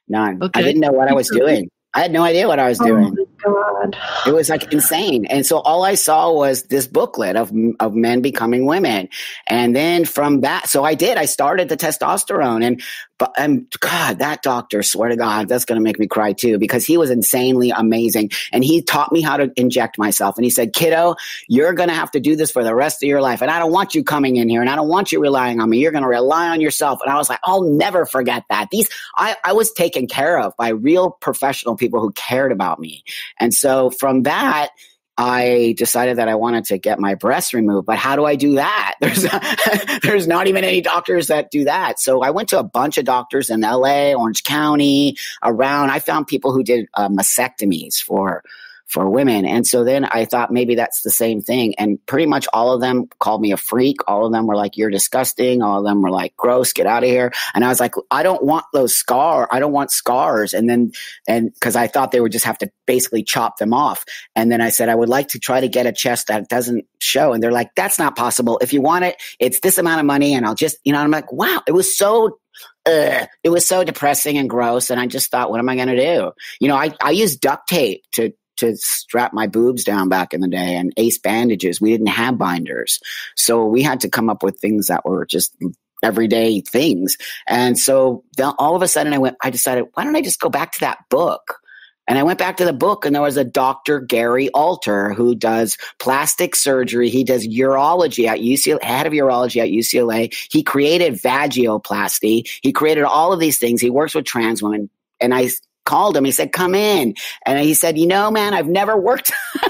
None. Okay. I didn't know what I was doing. I had no idea what I was oh doing. God. It was like insane. And so all I saw was this booklet of, of men becoming women. And then from that, so I did, I started the testosterone and, but, and God, that doctor, swear to God, that's going to make me cry too, because he was insanely amazing. And he taught me how to inject myself. And he said, kiddo, you're going to have to do this for the rest of your life. And I don't want you coming in here and I don't want you relying on me. You're going to rely on yourself. And I was like, I'll never forget that. These, I, I was taken care of by real professional people who cared about me. And so from that, I decided that I wanted to get my breasts removed. But how do I do that? [laughs] There's there's not even any doctors that do that. So I went to a bunch of doctors in LA, Orange County, around. I found people who did uh, mastectomies for for women. And so then I thought maybe that's the same thing. And pretty much all of them called me a freak. All of them were like, you're disgusting. All of them were like, gross, get out of here. And I was like, I don't want those scar. I don't want scars. And then, and cause I thought they would just have to basically chop them off. And then I said, I would like to try to get a chest that doesn't show. And they're like, that's not possible. If you want it, it's this amount of money. And I'll just, you know, I'm like, wow, it was so Ugh, it was so depressing and gross. And I just thought, what am I going to do? You know, I, I use duct tape to to strap my boobs down back in the day and ace bandages. We didn't have binders. So we had to come up with things that were just everyday things. And so all of a sudden I went, I decided, why don't I just go back to that book? And I went back to the book and there was a Dr. Gary Alter who does plastic surgery. He does urology at UCLA, head of urology at UCLA. He created vaginoplasty. He created all of these things. He works with trans women. And I called him. He said, come in. And he said, you know, man, I've never worked. [laughs]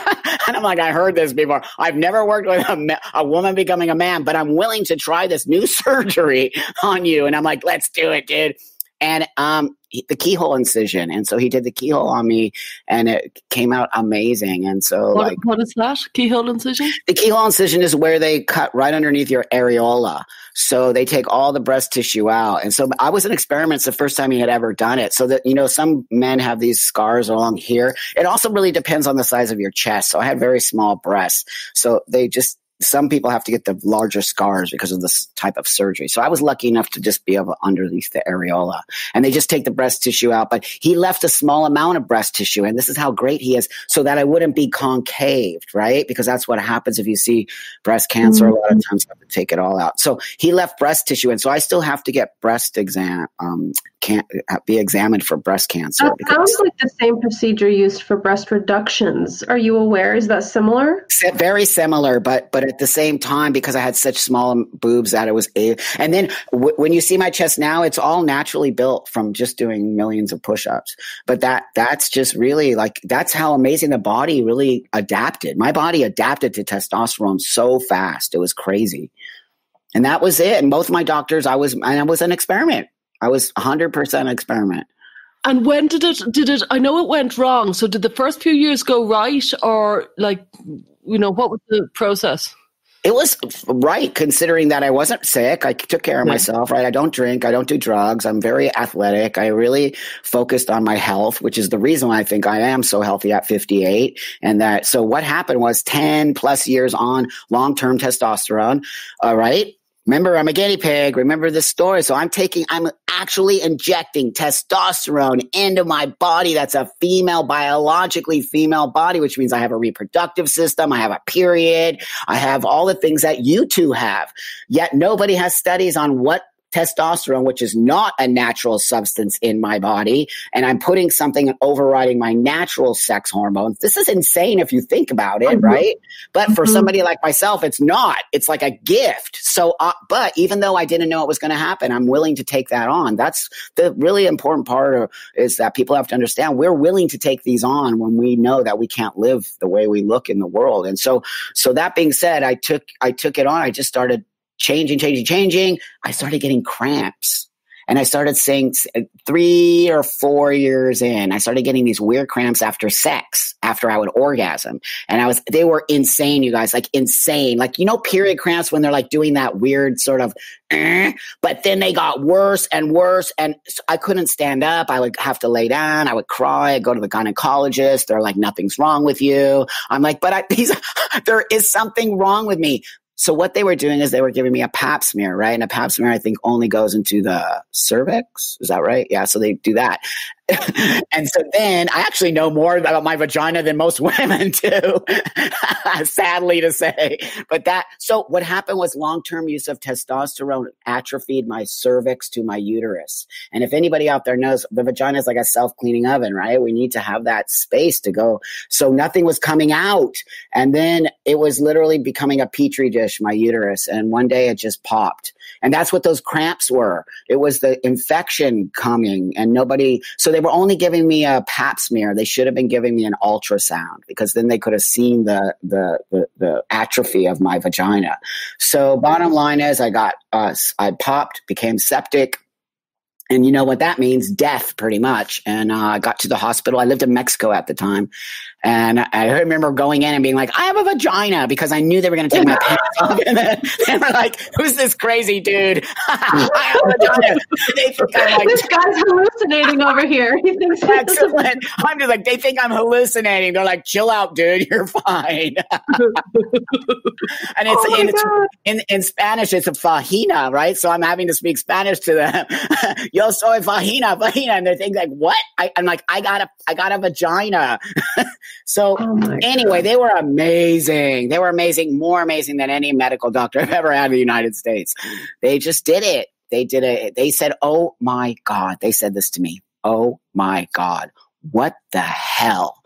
and I'm like, I heard this before. I've never worked with a, a, woman becoming a man, but I'm willing to try this new [laughs] surgery on you. And I'm like, let's do it, dude. And um, the keyhole incision. And so he did the keyhole on me and it came out amazing. And so what, like what is that? Keyhole incision? The keyhole incision is where they cut right underneath your areola. So they take all the breast tissue out. And so I was an experiment. It's the first time he had ever done it. So that, you know, some men have these scars along here. It also really depends on the size of your chest. So I had very small breasts. So they just some people have to get the larger scars because of this type of surgery. So I was lucky enough to just be able to underneath the areola and they just take the breast tissue out, but he left a small amount of breast tissue. And this is how great he is so that I wouldn't be concaved, right? Because that's what happens if you see breast cancer. Mm-hmm. A lot of times you have to take it all out. So he left breast tissue. And so I still have to get breast exam, um, can't uh, be examined for breast cancer. That sounds like the same procedure used for breast reductions. Are you aware? Is that similar? Very similar, but but at the same time, because I had such small boobs that it was a. And then w- when you see my chest now, it's all naturally built from just doing millions of push-ups. But that that's just really like that's how amazing the body really adapted. My body adapted to testosterone so fast; it was crazy. And that was it. And both my doctors, I was, and I was an experiment. I was 100% experiment. And when did it, did it, I know it went wrong. So did the first few years go right or like, you know, what was the process? It was right considering that I wasn't sick. I took care of yeah. myself, right? I don't drink. I don't do drugs. I'm very athletic. I really focused on my health, which is the reason why I think I am so healthy at 58. And that, so what happened was 10 plus years on long term testosterone. All right. Remember, I'm a guinea pig. Remember this story. So I'm taking, I'm actually injecting testosterone into my body. That's a female, biologically female body, which means I have a reproductive system. I have a period. I have all the things that you two have. Yet nobody has studies on what testosterone, which is not a natural substance in my body, and I'm putting something overriding my natural sex hormones. This is insane if you think about it, mm-hmm. right? But for mm-hmm. somebody like myself, it's not. It's like a gift. So, uh, but even though I didn't know it was going to happen, I'm willing to take that on. That's the really important part of, is that people have to understand we're willing to take these on when we know that we can't live the way we look in the world. And so, so that being said, I took, I took it on. I just started changing, changing, changing, I started getting cramps. And I started saying three or four years in, I started getting these weird cramps after sex, after I would orgasm. And I was, they were insane, you guys, like insane. Like, you know, period cramps when they're like doing that weird sort of, eh, but then they got worse and worse. And I couldn't stand up. I would have to lay down. I would cry. I'd go to the gynecologist. They're like, nothing's wrong with you. I'm like, but I, [laughs] these, there is something wrong with me. So what they were doing is they were giving me a pap smear, right? And a pap smear, I think, only goes into the cervix. Is that right? Yeah. So they do that. [laughs] and so then I actually know more about my vagina than most [laughs] women do, [laughs] sadly to say. But that, so what happened was long term use of testosterone atrophied my cervix to my uterus. And if anybody out there knows, the vagina is like a self cleaning oven, right? We need to have that space to go. So nothing was coming out. And then it was literally becoming a petri dish, my uterus. And one day it just popped. And that's what those cramps were. It was the infection coming and nobody, so they were only giving me a pap smear. They should have been giving me an ultrasound because then they could have seen the, the, the, the atrophy of my vagina. So bottom line is I got, uh, I popped, became septic, and you know what that means death pretty much and uh, i got to the hospital i lived in mexico at the time and I remember going in and being like, I have a vagina because I knew they were going to take my [laughs] pants off. And then they were like, who's this crazy dude? [laughs] I have a vagina. [laughs] They think I'm like, this guy's hallucinating over here. He thinks [laughs] excellent. I'm just like, they think I'm hallucinating. They're like, chill out, dude. [laughs] You're fine. and it's, oh in, it's in, in, Spanish, it's a fajina, right? So I'm having to speak Spanish to them. [laughs] Yo soy vagina, vagina. And they're thinking like, what? I, I'm like, I got a, I got a vagina. So oh anyway, God. they were amazing. They were amazing, more amazing than any medical doctor I've ever had in the United States. They just did it. They did it. They said, "Oh my God!" They said this to me. "Oh my God! What the hell?"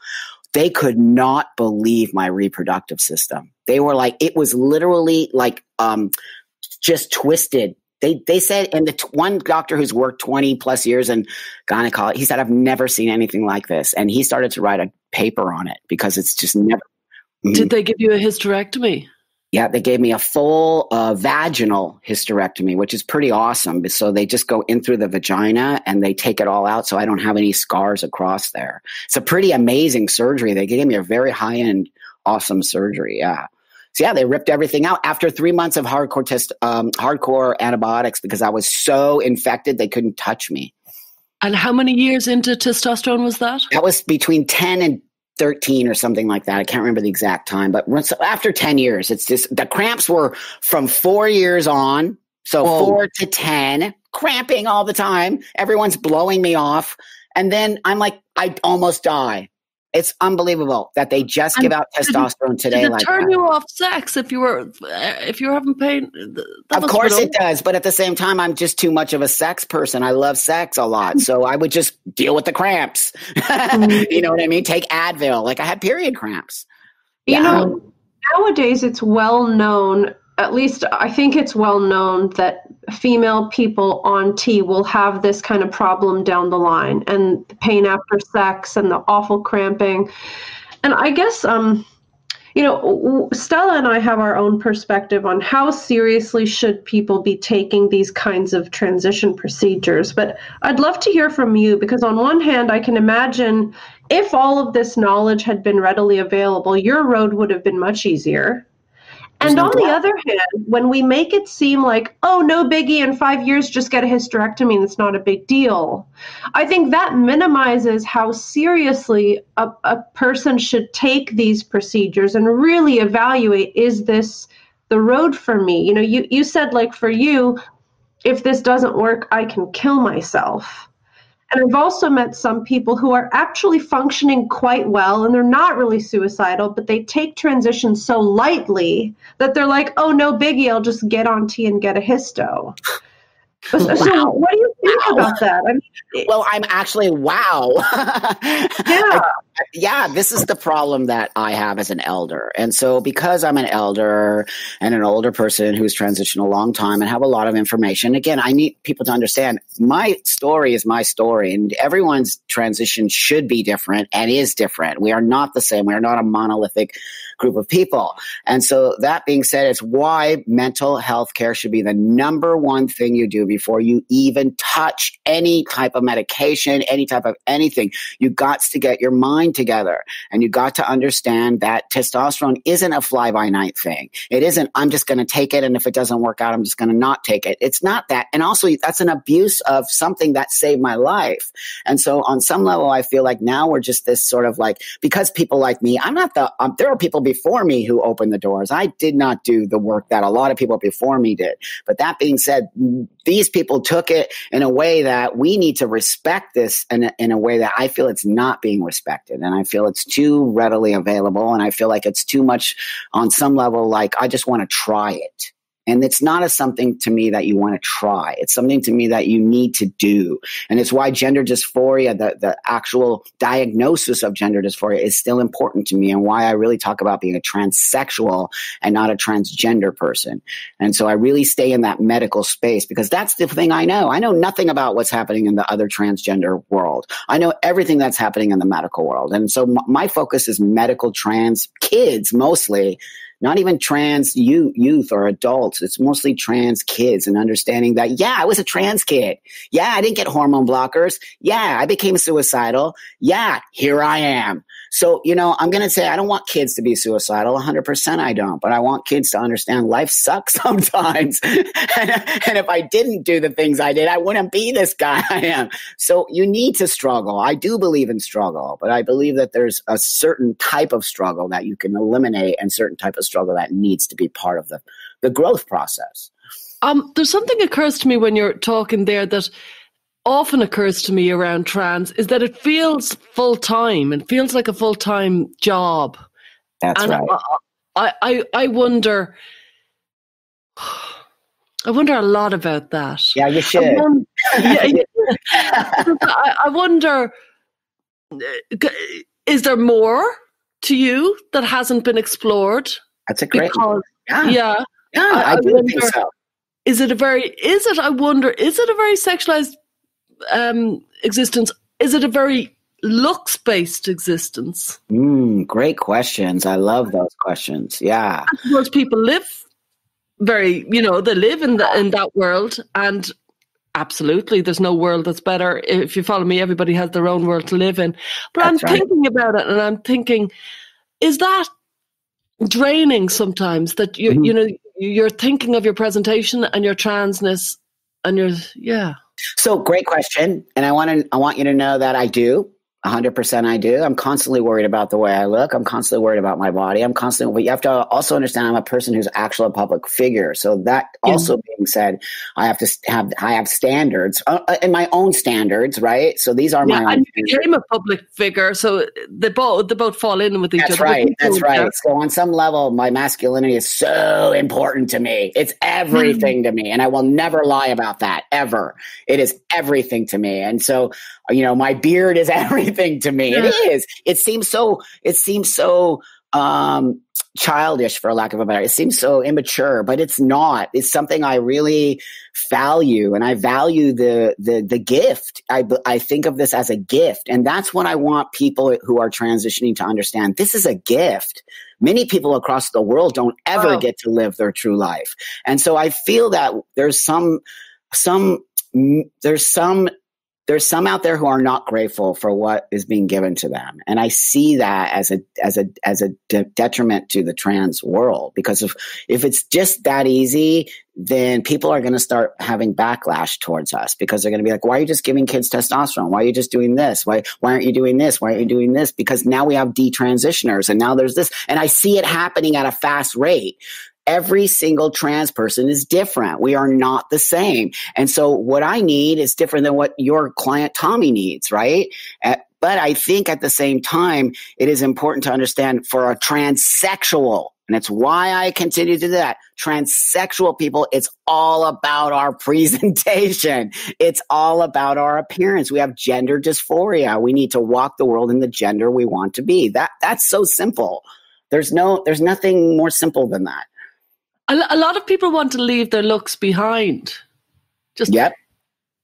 They could not believe my reproductive system. They were like, it was literally like um, just twisted they they said and the t- one doctor who's worked 20 plus years in gynecology he said i've never seen anything like this and he started to write a paper on it because it's just never did they give you a hysterectomy yeah they gave me a full uh, vaginal hysterectomy which is pretty awesome. So they just go in through the vagina and they take it all out so i don't have any scars across there. It's a pretty amazing surgery. They gave me a very high end awesome surgery yeah. So yeah, they ripped everything out. After three months of hardcore test, um, hardcore antibiotics because I was so infected they couldn't touch me. And how many years into testosterone was that? That was between ten and 13 or something like that. I can't remember the exact time, but after 10 years, it's just the cramps were from four years on. So Whoa. four to 10, cramping all the time. Everyone's blowing me off. And then I'm like, I almost die. It's unbelievable that they just and give out testosterone today. Did it like turn that. you off sex if you were eh, if you were having pain? Of course it does, but at the same time, I'm just too much of a sex person. I love sex a lot, so I would just deal with the cramps. [laughs] You know what I mean? Take Advil. Like I had period cramps. You yeah. know, nowadays it's well known at least I think it's well known that female people on T will have this kind of problem down the line and the pain after sex and the awful cramping. And I guess um you know Stella and I have our own perspective on how seriously should people be taking these kinds of transition procedures but I'd love to hear from you because on one hand I can imagine if all of this knowledge had been readily available your road would have been much easier and on the other hand, when we make it seem like, oh, no biggie, in five years, just get a hysterectomy and it's not a big deal, I think that minimizes how seriously a, a person should take these procedures and really evaluate is this the road for me? You know, you, you said, like, for you, if this doesn't work, I can kill myself. And I've also met some people who are actually functioning quite well and they're not really suicidal, but they take transition so lightly that they're like, oh, no biggie, I'll just get on T and get a hysto. So, wow. so what do you think wow. about that? I mean, well, I'm actually wow. [laughs] yeah. I, yeah, this is the problem that I have as an elder. And so because I'm an elder and an older person who's transitioned a long time and have a lot of information, again, I need people to understand my story is my story and everyone's transition should be different and is different. We are not the same. We are not a monolithic group of people. And so that being said, it's why mental health care should be the number one thing you do before you even touch any type of medication, any type of anything. You got to get your mind together and you got to understand that testosterone isn't a fly by night thing. It isn't, I'm just going to take it. And if it doesn't work out, I'm just going to not take it. It's not that. And also that's an abuse of something that saved my life. And so on some level, I feel like now we're just this sort of like, because people like me, I'm not the, um, there are people before me who opened the doors. I did not do the work that a lot of people before me did. But that being said, these people took it in a way that we need to respect this in a, in a way that I feel it's not being respected. And I feel it's too readily available. And I feel like it's too much on some level, like I just want to try it. And it's not a something to me that you want to try. It's something to me that you need to do. And it's why gender dysphoria, the, the actual diagnosis of gender dysphoria is still important to me and why I really talk about being a transsexual and not a transgender person. And so I really stay in that medical space because that's the thing I know. I know nothing about what's happening in the other transgender world. I know everything that's happening in the medical world. And so my focus is medical trans kids mostly not even trans youth, or adults. It's mostly trans kids and understanding that, yeah, I was a trans kid. Yeah, I didn't get hormone blockers. Yeah, I became suicidal. Yeah, here I am. So, you know, I'm going to say I don't want kids to be suicidal. 100% I don't, but I want kids to understand life sucks [laughs] sometimes. and, and if I didn't do the things I did, I wouldn't be this guy [laughs] I am. So you need to struggle. I do believe in struggle, but I believe that there's a certain type of struggle that you can eliminate and certain type of struggle that needs to be part of the, the growth process. Um, there's something occurs to me when you're talking there that often occurs to me around trans is that it feels full time and feels like a full time job. That's and right. I, I I wonder. [sighs] I wonder a lot about that. Yeah, you should. I wonder, [laughs] yeah, I, I wonder uh, is there more to you that hasn't been explored? That's a great because, yeah. Yeah. Yeah, I, I do wonder, think so. Is it a very is it I wonder, is it a very sexualized um, existence? Is it a very looks based existence? Mm, great questions. I love those questions. Yeah. Most people live very, you know, they live in the in that world and absolutely there's no world that's better. If you follow me, everybody has their own world to live in. But that's I'm right. thinking about it and I'm thinking, is that draining sometimes that you mm-hmm. you know you're thinking of your presentation and your transness and your yeah so great question, and I want to I want you to know that I do. 100% I do. I'm constantly worried about the way I look. I'm constantly worried about my body. I'm constantly, but you have to also understand I'm a person who's actually a public figure. So that yeah. also being said, I have to have, I have standards uh, uh, and my own standards, right? So these are yeah, my own. You became a public figure. So they both, they both fall in with each that's other. Right. That's right. So on some level, my masculinity is so important to me. It's everything mm. to me. And I will never lie about that ever. It is everything to me. And so you know, my beard is [laughs] everything to me. Yeah. It is. It seems so. It seems so um, childish, for lack of a better. It seems so immature, but it's not. It's something I really value, and I value the the the gift. I I think of this as a gift, and that's what I want people who are transitioning to understand. This is a gift. Many people across the world don't ever wow. get to live their true life, and so I feel that there's some some there's some there's some out there who are not grateful for what is being given to them. And i see that as a as a as a de- detriment to the trans world because if if it's just that easy then people are going to start having backlash towards us because they're going to be like why are you just giving kids testosterone? Why are you just doing this? Why why aren't you doing this? Why aren't you doing this? Because now we have detransitioners and now there's this and i see it happening at a fast rate every single trans person is different. We are not the same. And so what I need is different than what your client Tommy needs, right? Uh, but I think at the same time, it is important to understand for a transsexual, and it's why I continue to do that. Transsexual people, it's all about our [laughs] presentation. It's all about our appearance. We have gender dysphoria. We need to walk the world in the gender we want to be. That that's so simple. There's no there's nothing more simple than that. A, a lot of people want to leave their looks behind. Just yep.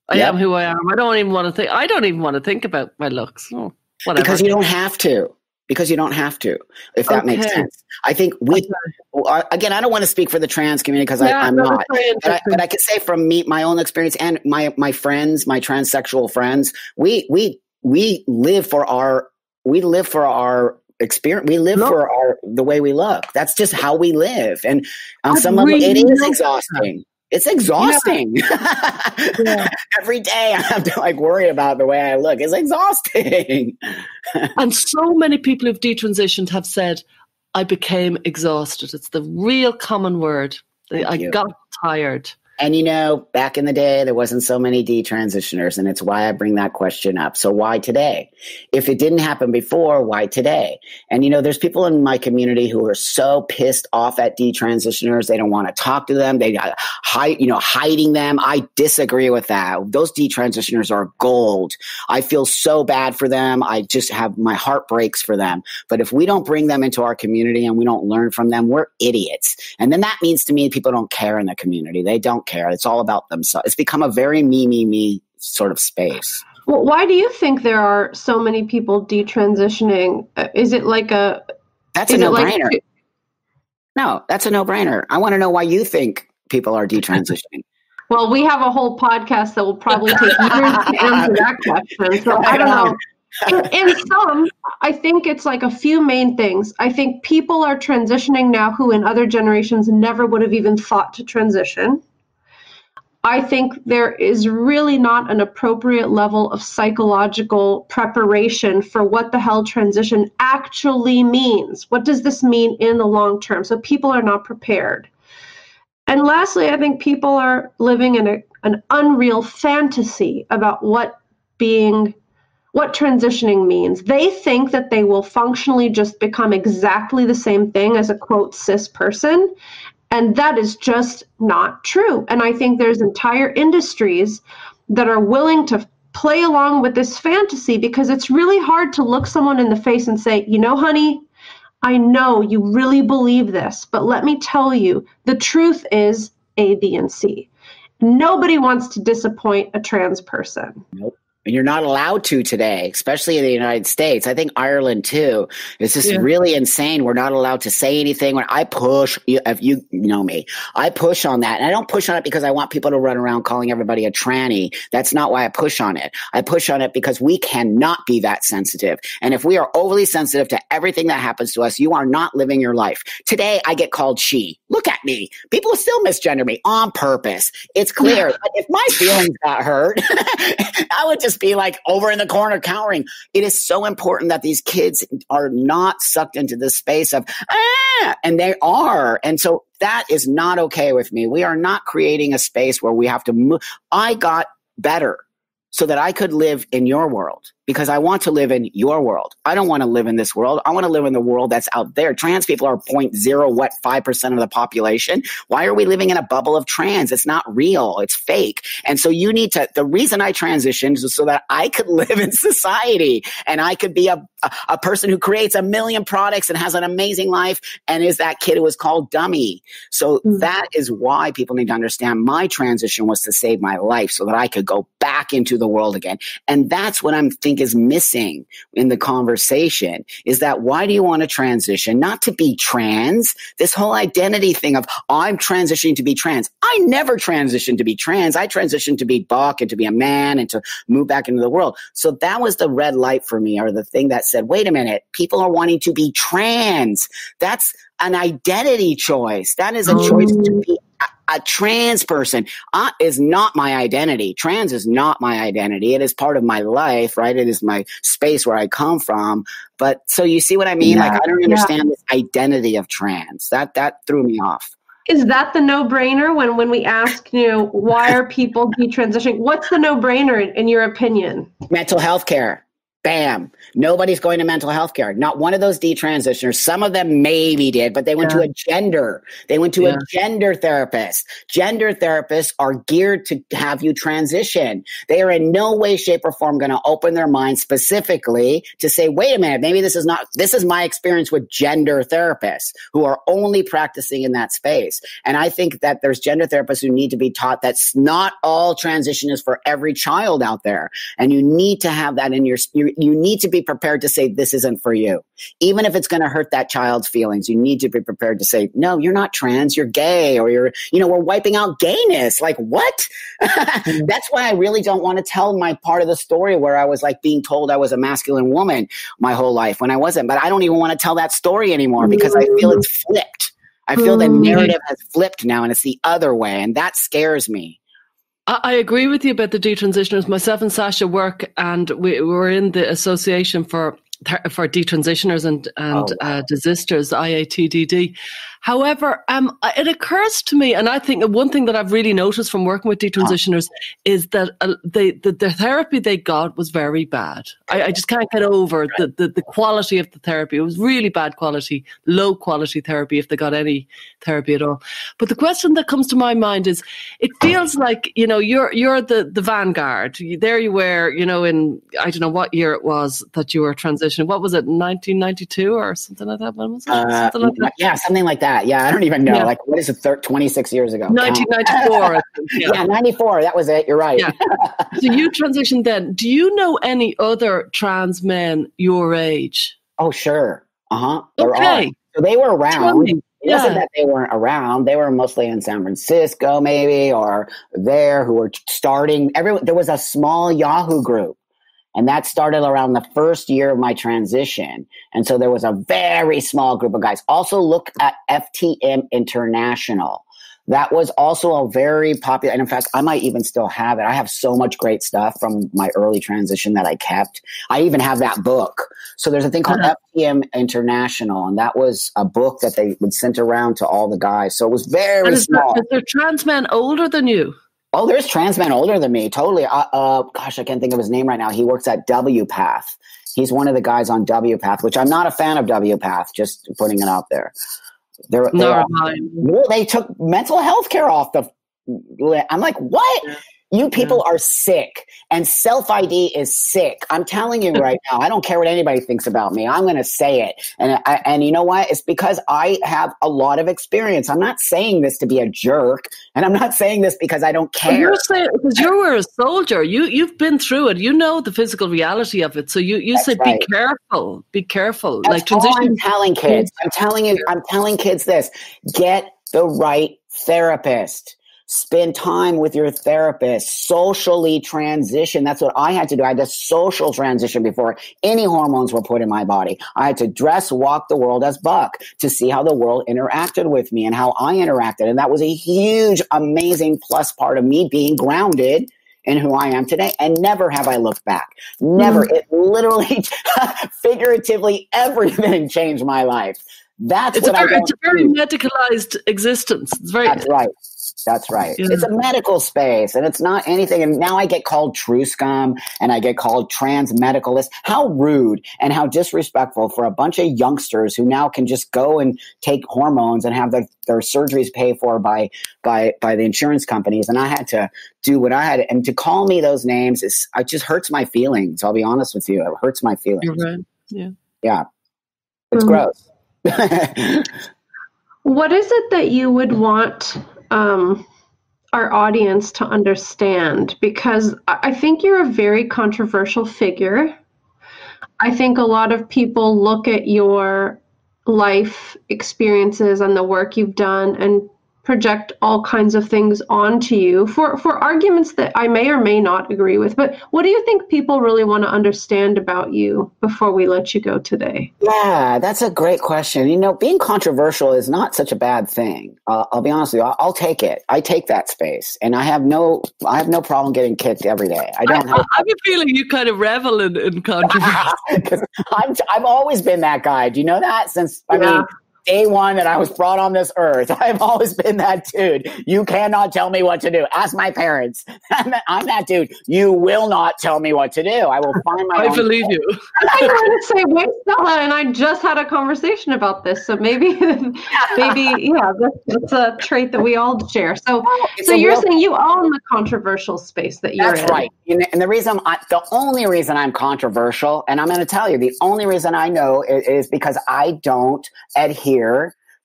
I yep. am who I am. I don't even want to think. I don't even want to think about my looks. Oh, whatever. Because you don't have to. because you don't have to, if that okay. makes sense. I think we, okay. again, I don't want to speak for the trans community because yeah, I'm not, but I, but I can say from me, my own experience and my, my friends, my transsexual friends, we, we, we live for our, we live for our experience. We live for our, the way we look. That's just how we live. And on some level, it is exhausting. It's exhausting. Yeah. [laughs] yeah. Every day I have to like worry about the way I look. It's exhausting. [laughs] and so many people who've detransitioned have said, I became exhausted. It's the real common word. Thank I you. got tired. And you know, back in the day, there wasn't so many detransitioners, and it's why I bring that question up. So why today? If it didn't happen before, why today? And you know, there's people in my community who are so pissed off at detransitioners. They don't want to talk to them. They uh, hide, you know, hiding them. I disagree with that. Those detransitioners are gold. I feel so bad for them. I just have my heart breaks for them. But if we don't bring them into our community and we don't learn from them, we're idiots. And then that means to me people don't care in the community. They don't care. It's all about themselves. It's become a very me, me, me sort of space. Well, why do you think there are so many people detransitioning? Uh, is it like a? That's a no-brainer. Like, no, that's a no-brainer. I want to know why you think people are detransitioning. [laughs] well, we have a whole podcast that will probably take [laughs] years to answer that question. So [laughs] I don't know. in some, I think it's like a few main things. I think people are transitioning now who in other generations never would have even thought to transition. I think there is really not an appropriate level of psychological preparation for what the hell transition actually means. What does this mean in the long term? So people are not prepared. And lastly, I think people are living in a, an unreal fantasy about what being what transitioning means. They think that they will functionally just become exactly the same thing as a quote cis person. And that is just not true. And I think there's entire industries that are willing to play along with this fantasy because it's really hard to look someone in the face and say, you know, honey, I know you really believe this, but let me tell you, the truth is A, B, and C. Nobody wants to disappoint a trans person. Nope and you're not allowed to today, especially in the United States. I think Ireland too. It's just yeah. really insane. We're not allowed to say anything. When I push, if you know me, I push on that, and I don't push on it because I want people to run around calling everybody a tranny. That's not why I push on it. I push on it because we cannot be that sensitive. And if we are overly sensitive to everything that happens to us, you are not living your life. Today, I get called she. Look at me. People still misgender me on purpose. It's clear. but if my feelings got hurt, [laughs] I would just just be like over in the corner cowering. It is so important that these kids are not sucked into this space of, ah, and they are. And so that is not okay with me. We are not creating a space where we have to move. I got better so that I could live in your world because I want to live in your world. I don't want to live in this world. I want to live in the world that's out there. Trans people are 0.0 what 5% of the population. Why are we living in a bubble of trans? It's not real. It's fake. And so you need to the reason I transitioned is so that I could [laughs] live in society and I could be a a, a person who creates a million products and has an amazing life and is that kid who was called dummy. So mm-hmm. that is why people need to understand my transition was to save my life so that I could go back into the world again. And that's what I'm thinking think is missing in the conversation is that why do you want to transition? Not to be trans. This whole identity thing of I'm transitioning to be trans. I never transitioned to be trans. I transitioned to be Buck and to be a man and to move back into the world. So that was the red light for me or the thing that said, wait a minute, people are wanting to be trans. That's an identity choice. That is a choice to oh. be a trans person uh, is not my identity. Trans is not my identity. It is part of my life, right? It is my space where I come from. But so you see what I mean? Yeah, like I don't understand yeah. this identity of trans. That that threw me off. Is that the no-brainer when when we ask, you know, why are people [laughs] detransitioning? What's the no-brainer in, in your opinion? Mental health care. Bam. Nobody's going to mental health care. Not one of those detransitioners. Some of them maybe did, but they went yeah. to a gender. They went to yeah. a gender therapist. Gender therapists are geared to have you transition. They are in no way, shape, or form going to open their mind specifically to say, wait a minute, maybe this is not, this is my experience with gender therapists who are only practicing in that space. And I think that there's gender therapists who need to be taught that's not all transition is for every child out there. And you need to have that in your, your you you need to be prepared to say this isn't for you. Even if it's going to hurt that child's feelings, you need to be prepared to say, no, you're not trans, you're gay, or you're, you know, we're wiping out gayness. Like, what? [laughs] That's why I really don't want to tell my part of the story where I was like being told I was a masculine woman my whole life when I wasn't. But I don't even want to tell that story anymore because I feel it's flipped. I feel the mm-hmm. narrative has flipped now and it's the other way. And that scares me. I agree with you about the detransitioners. Myself and Sasha work, and we, we're in the Association for for detransitioners and and oh, wow. uh, desisters, IATDD. However, um, it occurs to me, and I think one thing that I've really noticed from working with detransitioners is that uh, they, the, the therapy they got was very bad. I, I just can't get over the, the, the quality of the therapy. It was really bad quality, low quality therapy if they got any therapy at all. But the question that comes to my mind is, it feels like you know you're you're the the vanguard. There you were, you know, in I don't know what year it was that you were transitioning. What was it, 1992 or something like that? When was it? Uh, something like that? Yeah, something like that that. Yeah, I don't even know. Yeah. Like, what is it? Thir- 26 years ago. 1994. yeah. yeah, 94. That was it. You're right. Yeah. so you transitioned then. Do you know any other trans men your age? Oh, sure. Uh huh. Okay. Are. So they were around. It yeah. wasn't that they weren't around. They were mostly in San Francisco, maybe, or there who were starting. Everyone, there was a small Yahoo group and that started around the first year of my transition. And so there was a very small group of guys. Also, look at FTM International. That was also a very popular, and in fact, I might even still have it. I have so much great stuff from my early transition that I kept. I even have that book. So there's a thing called uh-huh. FTM International, and that was a book that they would send around to all the guys. So it was very small. Is there trans men older than you? Oh, there's trans men older than me. Totally. Uh, uh, gosh, I can't think of his name right now. He works at WPATH. He's one of the guys on WPATH, which I'm not a fan of WPATH. Just putting it out there. They're, they're no, they took mental health care off the. I'm like, what? You people yeah. are sick, and self ID is sick. I'm telling you right now. I don't care what anybody thinks about me. I'm going to say it, and I, and you know what? It's because I have a lot of experience. I'm not saying this to be a jerk, and I'm not saying this because I don't care. You're saying because you were a soldier. You you've been through it. You know the physical reality of it. So you you That's say right. be careful, be careful. That's like transition. I'm telling kids. I'm telling you. I'm telling kids this. Get the right therapist spend time with your therapist, socially transition. That's what I had to do. I had to social transition before any hormones were put in my body. I had to dress, walk the world as Buck to see how the world interacted with me and how I interacted. And that was a huge, amazing plus part of me being grounded in who I am today. And never have I looked back. Never. Mm-hmm. It literally, [laughs] figuratively, everything changed my life. That's it's what a very, it's a very medicalized existence. It's very That's right. That's right. Yeah. It's a medical space and it's not anything. And now I get called truscum and I get called trans medicalist. How rude and how disrespectful for a bunch of youngsters who now can just go and take hormones and have their, their surgeries paid for by, by, by the insurance companies. And I had to do what I had. And to call me those names is, it just hurts my feelings. I'll be honest with you. It hurts my feelings. You're right. Yeah. Yeah. It's mm-hmm. gross. [laughs] what is it that you would want um, our audience to understand because I think you're a very controversial figure. I think a lot of people look at your life experiences and the work you've done and project all kinds of things onto you for for arguments that I may or may not agree with. But what do you think people really want to understand about you before we let you go today? Yeah, that's a great question. You know, being controversial is not such a bad thing. Uh, I'll be honest with you. I'll, I'll, take it. I take that space, and I have no I have no problem getting kicked every day. I don't. I, have, I have a feeling you kind of revel in, in controversy. [laughs] I'm I've always been that guy. Do you know that? Since I yeah. mean day one that I was brought on this earth. [laughs] I've always been that dude. You cannot tell me what to do. Ask my parents. [laughs] I'm that dude. You will not tell me what to do. I will find my. I believe you. [laughs] I want to say, wait, Stella, and I just had a conversation about this. So maybe, maybe, yeah, that's, that's, a trait that we all share. So, it's so you're real- saying you own the controversial space that you're that's in. That's right. And the reason, I, the only reason I'm controversial, and I'm going to tell you, the only reason I know is, is because I don't adhere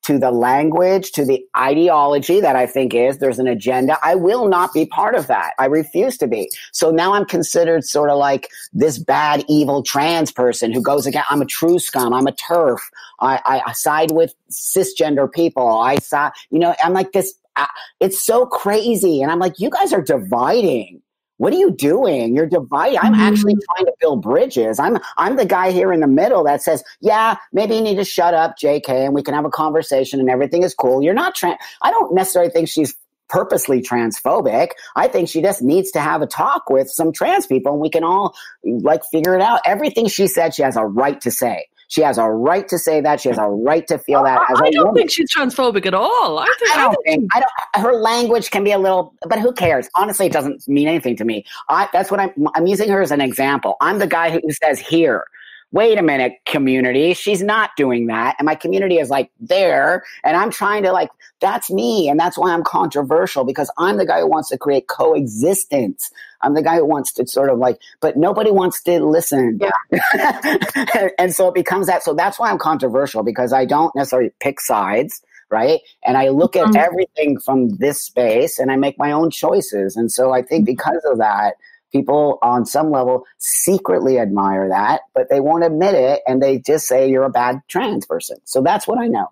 to the language, to the ideology that I think is there's an agenda. I will not be part of that. I refuse to be. So now I'm considered sort of like this bad, evil trans person who goes again. I'm a truscum. I'm a TERF. I, I, I side with cisgender people. I saw, you know, I'm like this. Uh, it's so crazy. And I'm like, you guys are dividing what are you doing? You're dividing. I'm actually mm-hmm. trying to build bridges. I'm I'm the guy here in the middle that says, yeah, maybe you need to shut up, JK, and we can have a conversation and everything is cool. You're not trans. I don't necessarily think she's purposely transphobic. I think she just needs to have a talk with some trans people and we can all like figure it out. Everything she said, she has a right to say. She has a right to say that. She has a right to feel that. As I don't woman. think she's transphobic at all. I, think, I don't I think, I don't. Her language can be a little, but who cares? Honestly, it doesn't mean anything to me. I, that's what I'm. I'm using her as an example. I'm the guy who says here wait a minute, community, she's not doing that. And my community is like there. And I'm trying to like, that's me. And that's why I'm controversial because I'm the guy who wants to create coexistence. I'm the guy who wants to sort of like, but nobody wants to listen. Yeah. [laughs] and so it becomes that. So that's why I'm controversial because I don't necessarily pick sides right? And I look at mm-hmm. everything from this space and I make my own choices. And so I think because of that, people on some level secretly admire that, but they won't admit it and they just say you're a bad trans person. So that's what I know.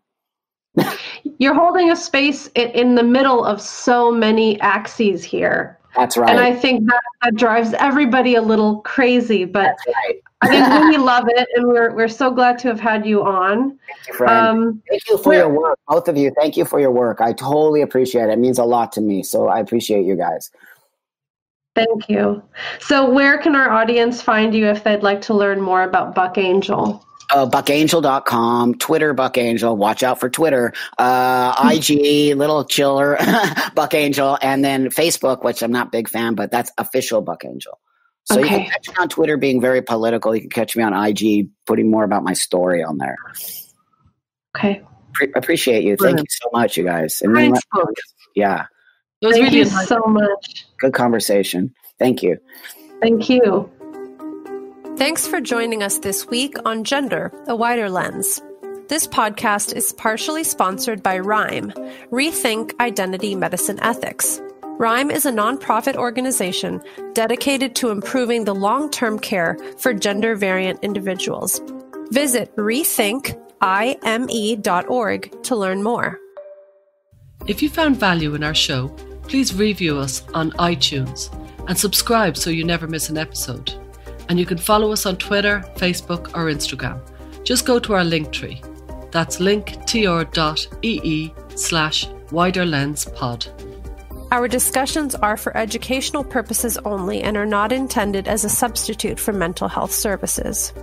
[laughs] you're holding a space in, in, the middle of so many axes here. That's right. And I think that, that drives everybody a little crazy, but right. I think [laughs] we love it, and we're we're so glad to have had you on. Thank you, friend. Um, thank you for your work, both of you. Thank you for your work. I totally appreciate it. It means a lot to me. So I appreciate you guys. Thank you. So, where can our audience find you if they'd like to learn more about Buck Angel? Uh, buckangel.com, Twitter, Buck Angel. Watch out for Twitter. Uh, IG, little chiller, [laughs] Buck Angel. And then Facebook, which I'm not big fan, but that's official Buck Angel. So okay. you can catch me on Twitter being very political. You can catch me on IG putting more about my story on there. Okay. Pre- appreciate you. Thank you so much, you guys. And Thanks, yeah. Thank really you so much. Good conversation. Thank you. Thank you. Thanks for joining us this week on Gender, a Wider Lens. This podcast is partially sponsored by RIME, Rethink Identity Medicine Ethics. RIME is a nonprofit organization dedicated to improving the long term care for gender variant individuals. Visit rethinkime.org to learn more. If you found value in our show, please review us on iTunes and subscribe so you never miss an episode. And you can follow us on Twitter, Facebook, or Instagram. Just go to our link tree. That's linktr.ee slash widerlenspod. Our discussions are for educational purposes only and are not intended as a substitute for mental health services.